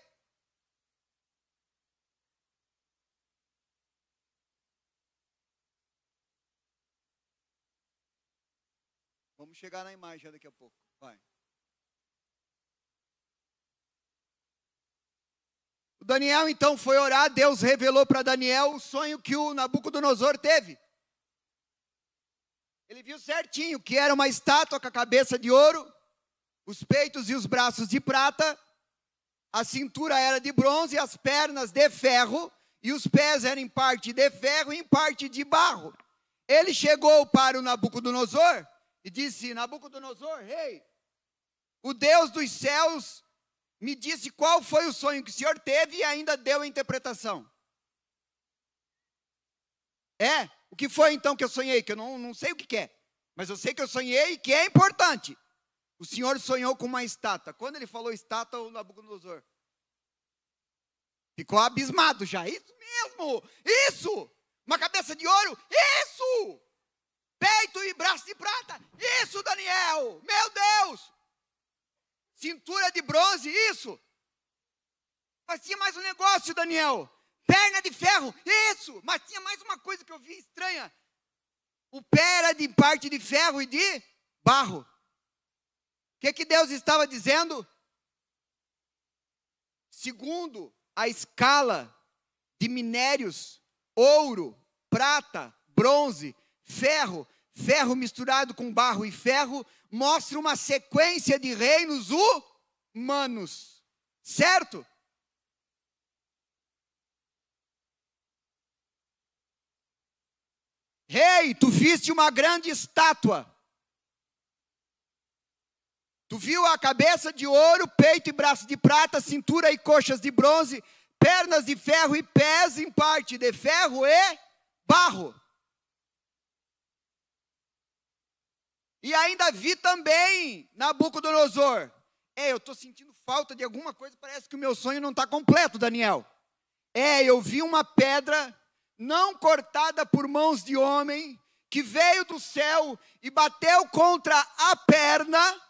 Vamos chegar na imagem daqui a pouco. Vai. Daniel então foi orar, Deus revelou para Daniel o sonho que o Nabucodonosor teve. Ele viu certinho que era uma estátua com a cabeça de ouro, os peitos e os braços de prata, a cintura era de bronze, as pernas de ferro, e os pés eram em parte de ferro e em parte de barro. Ele chegou para o Nabucodonosor e disse: Nabucodonosor, rei, o Deus dos céus me disse qual foi o sonho que o senhor teve e ainda deu a interpretação. É? O que foi então que eu sonhei? Que eu não, não sei o que, que é, mas eu sei que eu sonhei e que é importante. O Senhor sonhou com uma estátua. Quando ele falou estátua, o Nabucodonosor ficou abismado já. Isso mesmo! Isso! Uma cabeça de ouro? Isso! Peito e braço de prata? Isso, Daniel! Meu Deus! Cintura de bronze? Isso! Mas tinha mais um negócio, Daniel. Perna de ferro? Isso! Mas tinha mais uma coisa que eu vi estranha. O pé era de parte de ferro e de barro que, que Deus estava dizendo? Segundo a escala de minérios, ouro, prata, bronze, ferro, ferro misturado com barro e ferro, mostra uma sequência de reinos humanos. Certo? Rei, tu viste uma grande estátua. Tu viu a cabeça de ouro, peito e braço de prata, cintura e coxas de bronze, pernas de ferro e pés em parte de ferro e barro. E ainda vi também Nabucodonosor. É, eu estou sentindo falta de alguma coisa, parece que o meu sonho não está completo, Daniel. É, eu vi uma pedra não cortada por mãos de homem, que veio do céu e bateu contra a perna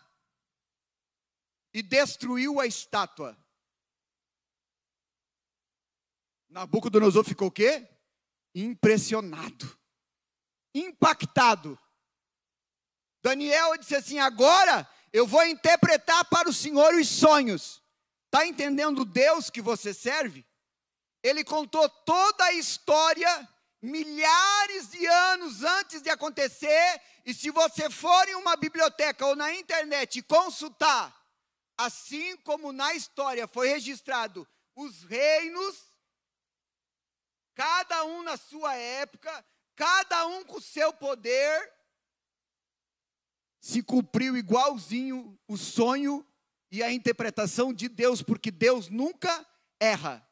e destruiu a estátua. Nabucodonosor ficou o quê? Impressionado, impactado. Daniel disse assim: agora eu vou interpretar para o Senhor os sonhos. Está entendendo o Deus que você serve? Ele contou toda a história milhares de anos antes de acontecer, e se você for em uma biblioteca ou na internet e consultar Assim como na história foi registrado os reinos, cada um na sua época, cada um com o seu poder, se cumpriu igualzinho o sonho e a interpretação de Deus, porque Deus nunca erra.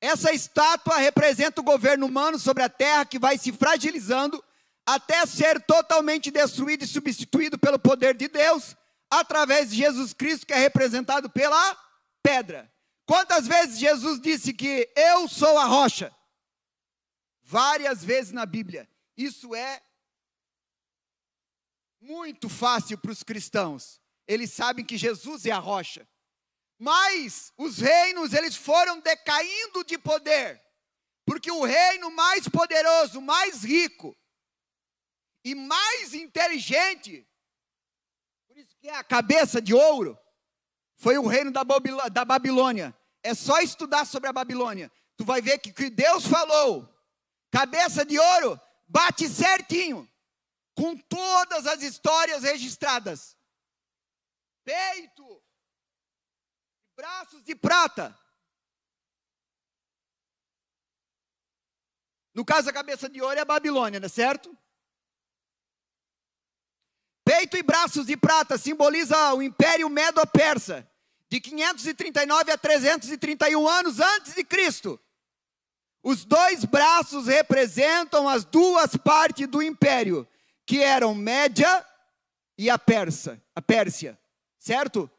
Essa estátua representa o governo humano sobre a terra que vai se fragilizando até ser totalmente destruído e substituído pelo poder de Deus, através de Jesus Cristo, que é representado pela pedra. Quantas vezes Jesus disse que eu sou a rocha? Várias vezes na Bíblia. Isso é muito fácil para os cristãos. Eles sabem que Jesus é a rocha. Mas os reinos, eles foram decaindo de poder. Porque o reino mais poderoso, mais rico, e mais inteligente, por isso que é a cabeça de ouro, foi o reino da Babilônia. É só estudar sobre a Babilônia. Tu vai ver que que Deus falou, cabeça de ouro, bate certinho com todas as histórias registradas. Peito, braços de prata. No caso, a cabeça de ouro é a Babilônia, não é certo? Peito e braços de prata simboliza o Império Medo-Persa, de 539 a 331 anos antes de Cristo. Os dois braços representam as duas partes do império, que eram Média e a Persa, a Pérsia, certo?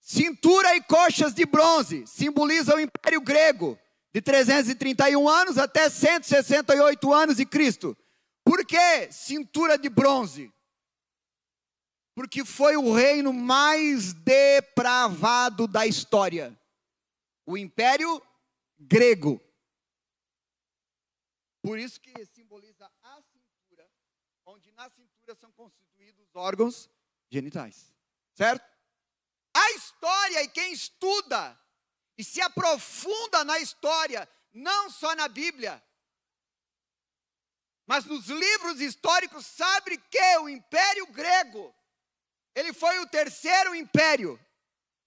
Cintura e coxas de bronze simbolizam o Império Grego, de 331 anos até 168 anos de Cristo. Por que cintura de bronze? Porque foi o reino mais depravado da história. O Império Grego. Por isso que simboliza a cintura, onde na cintura são constituídos os órgãos genitais. Certo? A história e quem estuda e se aprofunda na história, não só na Bíblia, mas nos livros históricos, sabe que o Império Grego, ele foi o terceiro império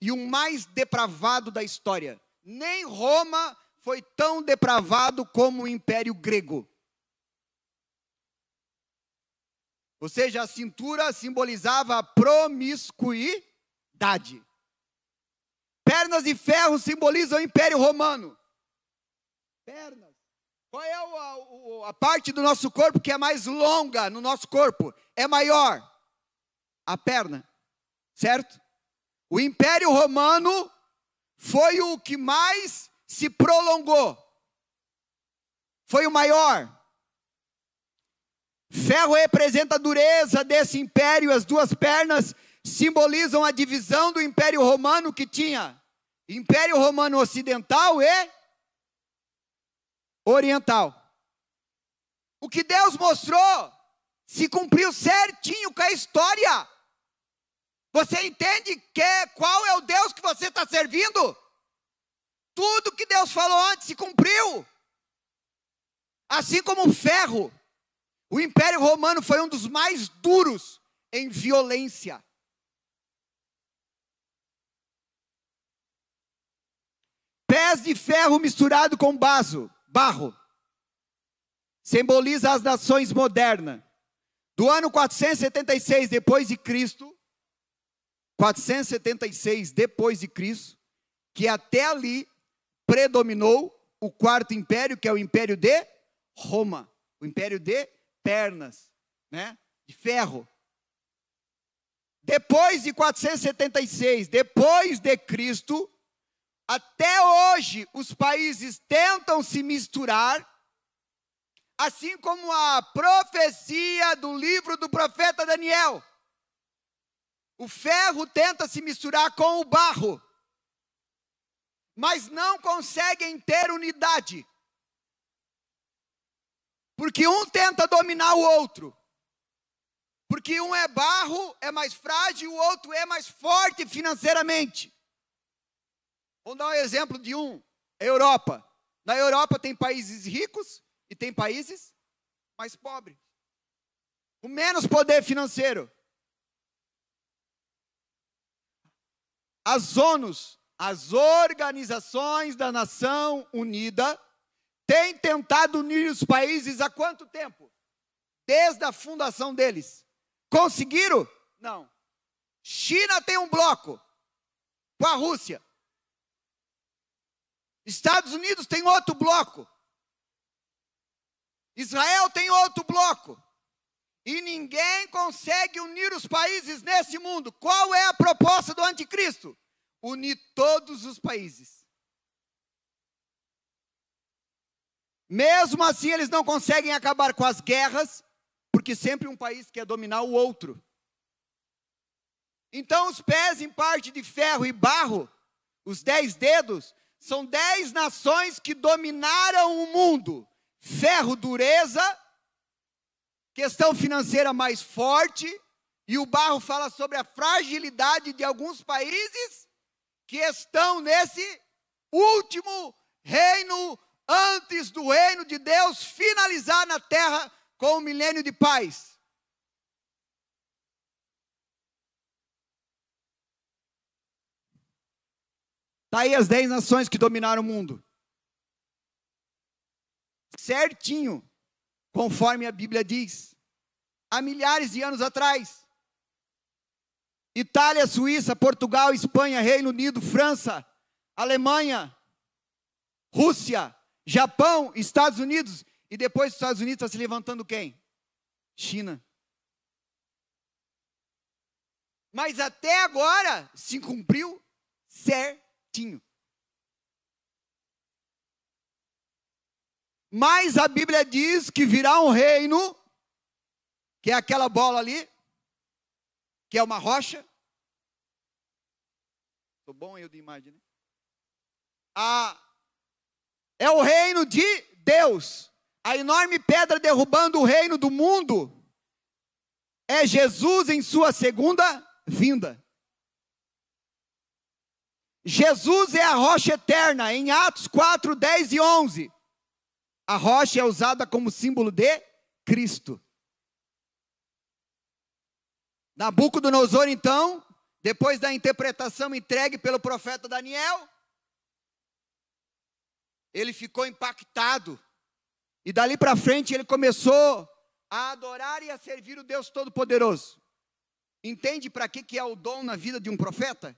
e o mais depravado da história. Nem Roma foi tão depravado como o Império Grego. Ou seja, a cintura simbolizava a promiscuidade. Pernas de ferro simbolizam o Império Romano. Pernas. Qual é a, a parte do nosso corpo que é mais longa no nosso corpo? É maior. A perna. Certo? O Império Romano foi o que mais se prolongou. Foi o maior. Ferro representa a dureza desse império, as duas pernas simbolizam a divisão do Império Romano que tinha Império Romano Ocidental e Oriental. O que Deus mostrou se cumpriu certinho com a história. Você entende que qual é o Deus que você está servindo? Tudo que Deus falou antes se cumpriu. Assim como o ferro. O Império Romano foi um dos mais duros em violência. Pés de ferro misturado com baso, barro. Simboliza as nações modernas. Do ano 476 depois de Cristo, 476 depois de Cristo, que até ali predominou o quarto império, que é o império de Roma, o império de pernas, né? De ferro. Depois de 476, depois de Cristo, até hoje os países tentam se misturar, assim como a profecia do livro do profeta Daniel. O ferro tenta se misturar com o barro, mas não conseguem ter unidade. Porque um tenta dominar o outro. Porque um é barro, é mais frágil, o outro é mais forte financeiramente. Vamos dar um exemplo de um: Europa. Na Europa tem países ricos e tem países mais pobres, com menos poder financeiro. As ONUs, as organizações da Nação Unida, têm tentado unir os países há quanto tempo? Desde a fundação deles. Conseguiram? Não. China tem um bloco com a Rússia. Estados Unidos tem outro bloco. Israel tem outro bloco. E ninguém consegue unir os países nesse mundo. Qual é a proposta do anticristo? Unir todos os países. Mesmo assim, eles não conseguem acabar com as guerras, porque sempre um país quer dominar o outro. Então, os pés em parte de ferro e barro, os dez dedos, são dez nações que dominaram o mundo. Ferro, dureza, questão financeira mais forte, e o barro fala sobre a fragilidade de alguns países que estão nesse último reino antes do reino de Deus finalizar na terra com o milênio de paz. Está aí as dez nações que dominaram o mundo. Certinho conforme a Bíblia diz, há milhares de anos atrás. Itália, Suíça, Portugal, Espanha, Reino Unido, França, Alemanha, Rússia, Japão, Estados Unidos, e depois dos Estados Unidos está se levantando quem? China. Mas até agora se cumpriu certinho. Mas a Bíblia diz que virá um reino, que é aquela bola ali, que é uma rocha. Estou bom eu de imagem, né? É o reino de Deus. A enorme pedra derrubando o reino do mundo é Jesus em sua segunda vinda. Jesus é a rocha eterna, em Atos 4, 10 e 11. A rocha é usada como símbolo de Cristo. Nabucodonosor, então, depois da interpretação entregue pelo profeta Daniel, ele ficou impactado. E dali para frente ele começou a adorar e a servir o Deus Todo-Poderoso. Entende para que, que é o dom na vida de um profeta?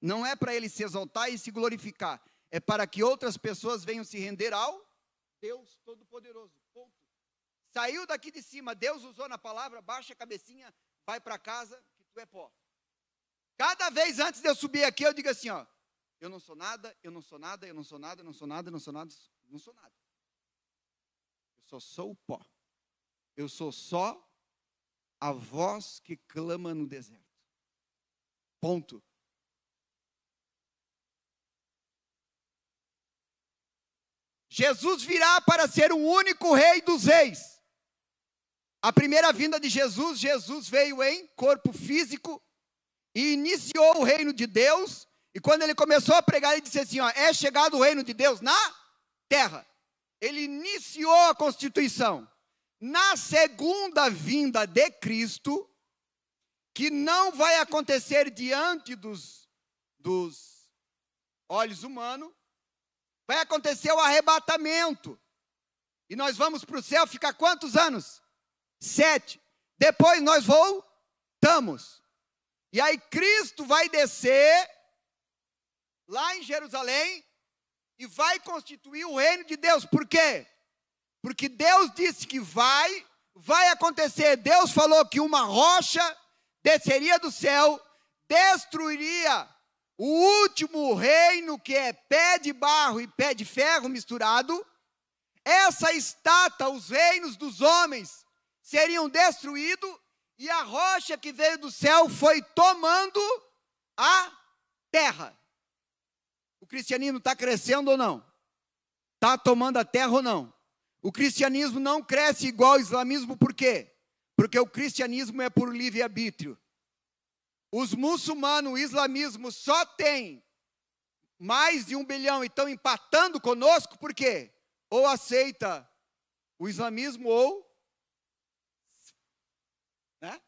Não é para ele se exaltar e se glorificar, é para que outras pessoas venham se render ao Deus Todo-Poderoso. Saiu daqui de cima, Deus usou na palavra, baixa a cabecinha, vai para casa, que tu é pó. Cada vez antes de eu subir aqui, eu digo assim, ó, eu não sou nada, eu não sou nada, eu não sou nada, eu não sou nada, eu não sou nada, não sou nada. Eu só sou o pó. Eu sou só a voz que clama no deserto. Ponto. Jesus virá para ser o único rei dos reis. A primeira vinda de Jesus, Jesus veio em corpo físico e iniciou o reino de Deus. E quando ele começou a pregar, ele disse assim: ó, é chegado o reino de Deus na terra. Ele iniciou a constituição. Na segunda vinda de Cristo, que não vai acontecer diante dos, dos olhos humanos, vai acontecer o arrebatamento. E nós vamos para o céu ficar quantos anos? Sete. Depois nós voltamos. E aí Cristo vai descer lá em Jerusalém e vai constituir o reino de Deus. Por quê? Porque Deus disse que vai, vai acontecer. Deus falou que uma rocha desceria do céu, destruiria o último reino que é pé de barro e pé de ferro misturado, essa estátua, os reinos dos homens, seriam destruídos e a rocha que veio do céu foi tomando a terra. O cristianismo está crescendo ou não? Está tomando a terra ou não? O cristianismo não cresce igual ao islamismo, por quê? Porque o cristianismo é por livre-arbítrio. Os muçulmanos, o islamismo só tem mais de um bilhão e estão empatando conosco, por quê? Ou aceita o islamismo ou. Né?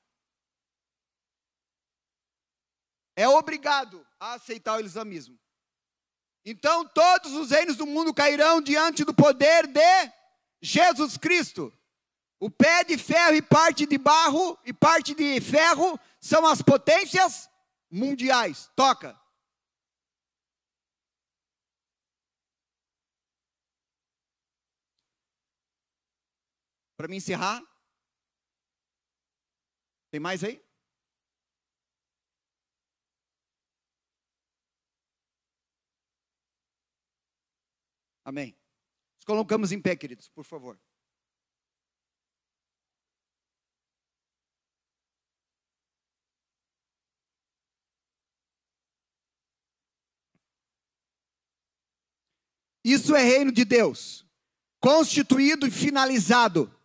É obrigado a aceitar o islamismo. Então todos os reinos do mundo cairão diante do poder de Jesus Cristo. O pé de ferro e parte de barro e parte de ferro são as potências mundiais. Toca. Para me encerrar. Tem mais aí? Amém. Nos colocamos em pé, queridos, por favor. Isso é reino de Deus, constituído e finalizado.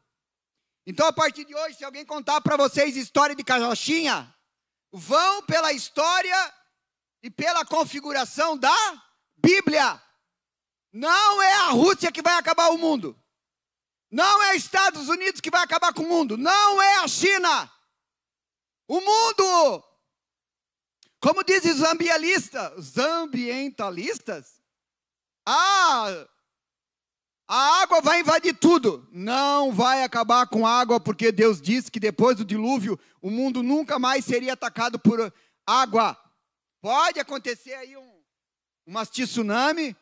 Então, a partir de hoje, se alguém contar para vocês história de carochinha, vão pela história e pela configuração da Bíblia. Não é a Rússia que vai acabar o mundo. Não é Estados Unidos que vai acabar com o mundo. Não é a China. O mundo, como dizem os ambientalistas, os ambientalistas, ah, a água vai invadir tudo. Não vai acabar com água, porque Deus disse que depois do dilúvio o mundo nunca mais seria atacado por água. Pode acontecer aí um, uma tsunami,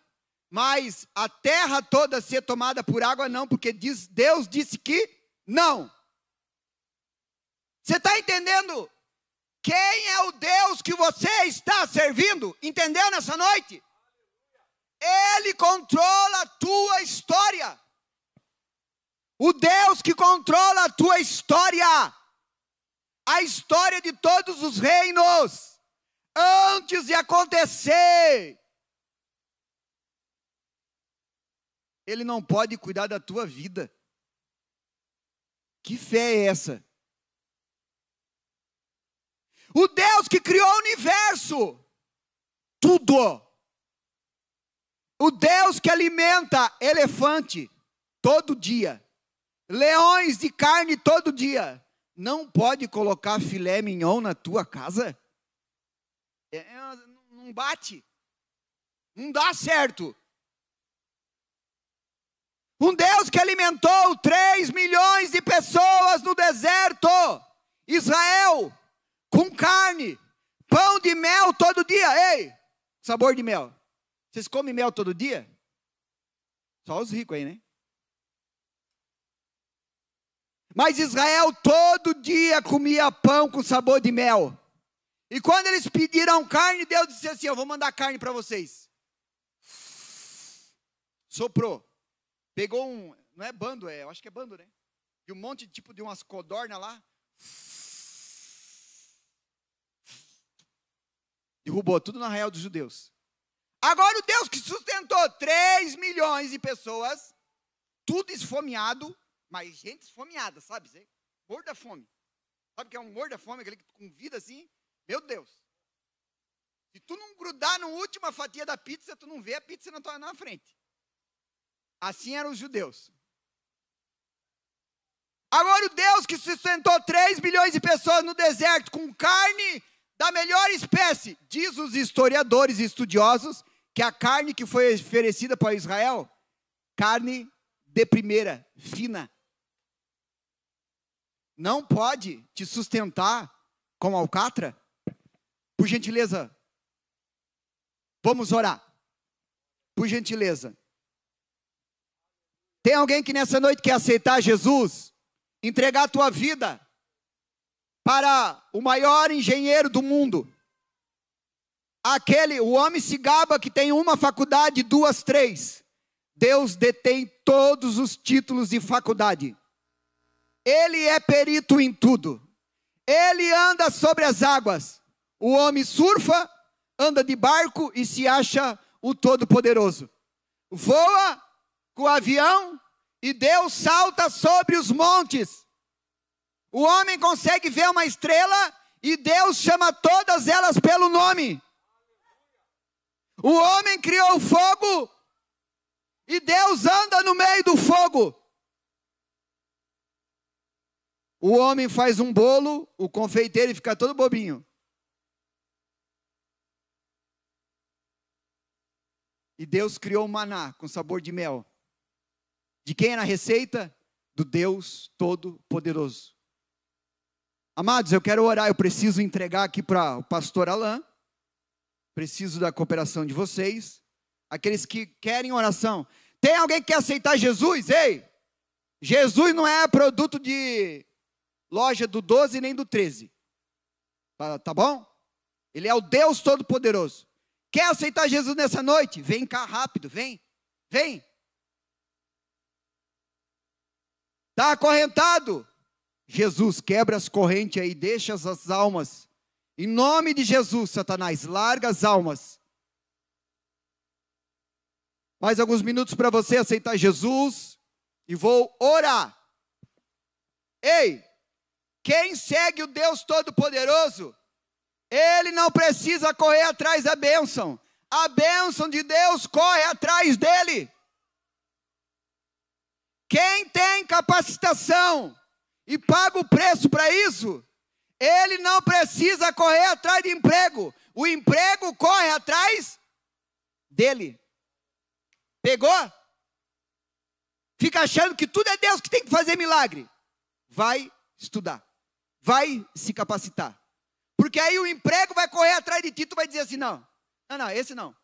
mas a terra toda ser tomada por água não, porque diz, Deus disse que não. Você está entendendo quem é o Deus que você está servindo? Entendeu nessa noite? Ele controla a tua história. O Deus que controla a tua história. A história de todos os reinos. Antes de acontecer. Ele não pode cuidar da tua vida. Que fé é essa? O Deus que criou o universo, tudo. O Deus que alimenta elefante todo dia, leões de carne todo dia, não pode colocar filé mignon na tua casa? É, é não bate, não dá certo. Um Deus que alimentou 3 milhões de pessoas no deserto, Israel, com carne, pão de mel todo dia. Ei, sabor de mel. Vocês comem mel todo dia? Só os ricos aí, né? Mas Israel todo dia comia pão com sabor de mel. E quando eles pediram carne, Deus disse assim: Eu vou mandar carne para vocês. Soprou. Pegou um. Não é bando, é, eu acho que é bando, né? De um monte tipo de umas codornas lá. Derrubou tudo no arraial dos judeus. Agora o Deus que sustentou 3 milhões de pessoas, tudo esfomeado, mas gente esfomeada, sabe? Morda da fome. Sabe o que é um morda da fome? Aquele com vida assim? Meu Deus. Se tu não grudar na última fatia da pizza, tu não vê a pizza na tua na frente. Assim eram os judeus. Agora o Deus que sustentou 3 bilhões de pessoas no deserto com carne da melhor espécie. Diz os historiadores e estudiosos que a carne que foi oferecida para Israel, carne de primeira, fina. Não pode te sustentar como alcatra? Por gentileza, vamos orar. Por gentileza. Tem alguém que nessa noite quer aceitar Jesus? Entregar a tua vida para o maior engenheiro do mundo. Aquele, o homem se gaba que tem uma faculdade, duas, três. Deus detém todos os títulos de faculdade. Ele é perito em tudo. Ele anda sobre as águas. O homem surfa, anda de barco e se acha o Todo-Poderoso. Voa com o avião e Deus salta sobre os montes. O homem consegue ver uma estrela e Deus chama todas elas pelo nome. O homem criou o fogo e Deus anda no meio do fogo. O homem faz um bolo, o confeiteiro fica todo bobinho. E Deus criou o maná com sabor de mel. De quem era a receita? Do Deus Todo-Poderoso. Amados, eu quero orar, eu preciso entregar aqui para o pastor Alain. Preciso da cooperação de vocês. Aqueles que querem oração. Tem alguém que quer aceitar Jesus? Ei! Jesus não é produto de loja do 12 nem do 13. Tá, tá bom? Ele é o Deus Todo-Poderoso. Quer aceitar Jesus nessa noite? Vem cá rápido, vem. Vem. Está acorrentado? Jesus, quebra as correntes aí, deixa as almas. Em nome de Jesus, Satanás, larga as almas. Mais alguns minutos para você aceitar Jesus e vou orar. Ei, quem segue o Deus Todo-Poderoso, ele não precisa correr atrás da bênção. A bênção de Deus corre atrás dele. Quem tem capacitação e paga o preço para isso, ele não precisa correr atrás de emprego. O emprego corre atrás dele. Pegou? Fica achando que tudo é Deus que tem que fazer milagre. Vai estudar. Vai se capacitar. Porque aí o emprego vai correr atrás de ti, tu vai dizer assim: não, não, não, esse não.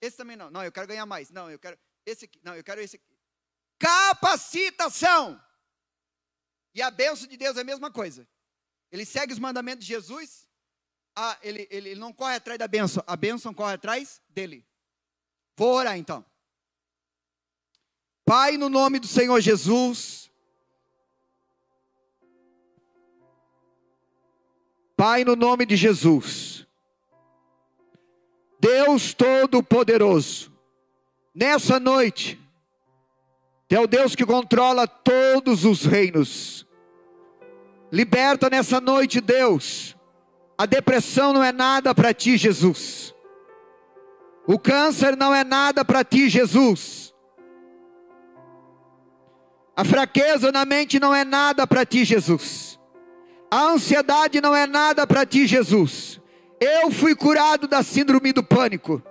Esse também não. Não, eu quero ganhar mais. Não, eu quero esse aqui. Não, eu quero esse aqui. Capacitação. E a bênção de Deus é a mesma coisa. Ele segue os mandamentos de Jesus, Ah, ele, ele, ele não corre atrás da bênção, a bênção corre atrás dele. Vou orar então. Pai, no nome do Senhor Jesus. Pai, no nome de Jesus. Deus Todo-Poderoso, nessa noite, é o Deus que controla todos os reinos. Liberta nessa noite, Deus. A depressão não é nada para ti, Jesus. O câncer não é nada para ti, Jesus. A fraqueza na mente não é nada para ti, Jesus. A ansiedade não é nada para ti, Jesus. Eu fui curado da síndrome do pânico.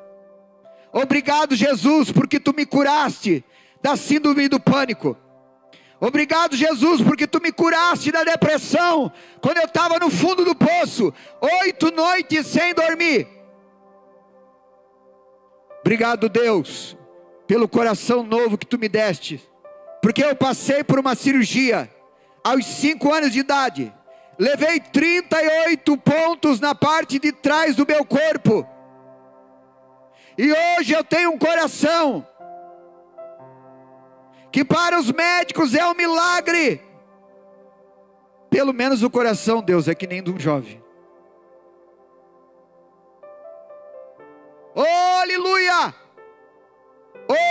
Obrigado, Jesus, porque tu me curaste da síndrome do pânico. Obrigado, Jesus, porque tu me curaste da depressão quando eu estava no fundo do poço, oito noites sem dormir. Obrigado, Deus, pelo coração novo que tu me deste, porque eu passei por uma cirurgia aos cinco anos de idade levei 38 pontos na parte de trás do meu corpo. E hoje eu tenho um coração que para os médicos é um milagre. Pelo menos o coração, Deus, é que nem de um jovem. Oh, aleluia!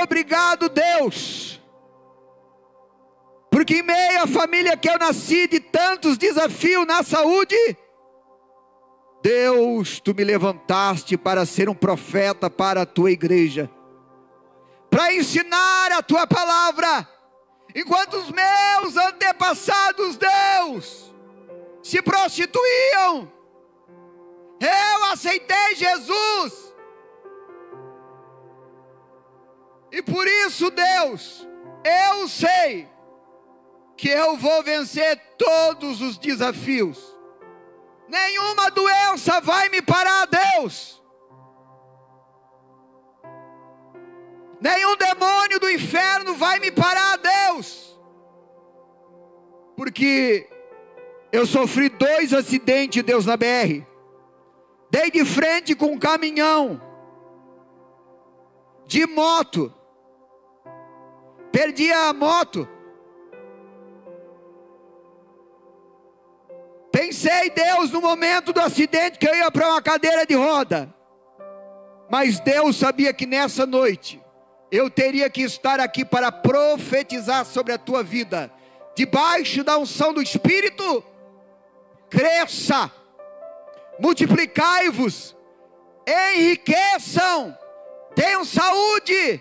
Obrigado, Deus porque em meio à família que eu nasci, de tantos desafios na saúde, Deus, tu me levantaste para ser um profeta para a tua igreja, para ensinar a tua palavra, enquanto os meus antepassados, Deus, se prostituíam, eu aceitei Jesus, e por isso, Deus, eu sei que eu vou vencer todos os desafios. Nenhuma doença vai me parar, Deus. Nenhum demônio do inferno vai me parar, Deus. Porque eu sofri dois acidentes, Deus, na BR. Dei de frente com um caminhão. De moto. Perdi a moto Pensei, Deus, no momento do acidente que eu ia para uma cadeira de roda. Mas Deus sabia que nessa noite eu teria que estar aqui para profetizar sobre a tua vida. Debaixo da unção do Espírito, cresça, multiplicai-vos, enriqueçam, tenham saúde,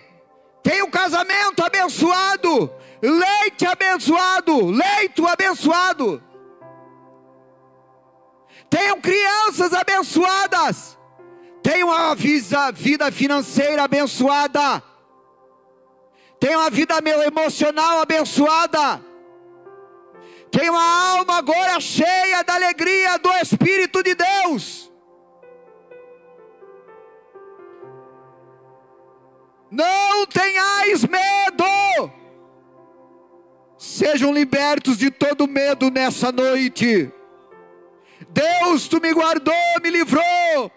tenham casamento abençoado, leite abençoado, leito abençoado. Tenham crianças abençoadas, tenham uma vida financeira abençoada, tenham uma vida emocional abençoada, tenham uma alma agora cheia da alegria do Espírito de Deus. Não tenhais medo. Sejam libertos de todo medo nessa noite. Deus, tu me guardou, me livrou.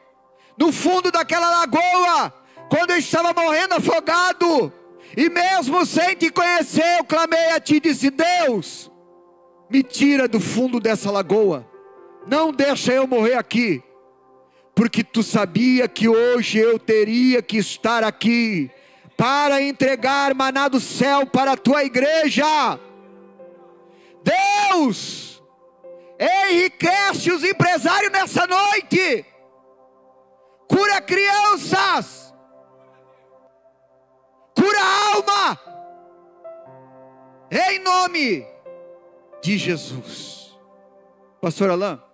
No fundo daquela lagoa, quando eu estava morrendo afogado, e mesmo sem te conhecer, eu clamei a ti e disse: Deus, me tira do fundo dessa lagoa, não deixa eu morrer aqui, porque tu sabia que hoje eu teria que estar aqui para entregar maná do céu para a tua igreja. Deus, enriquece os empresários nessa noite, cura crianças, cura alma, em nome de Jesus. Pastor Alain.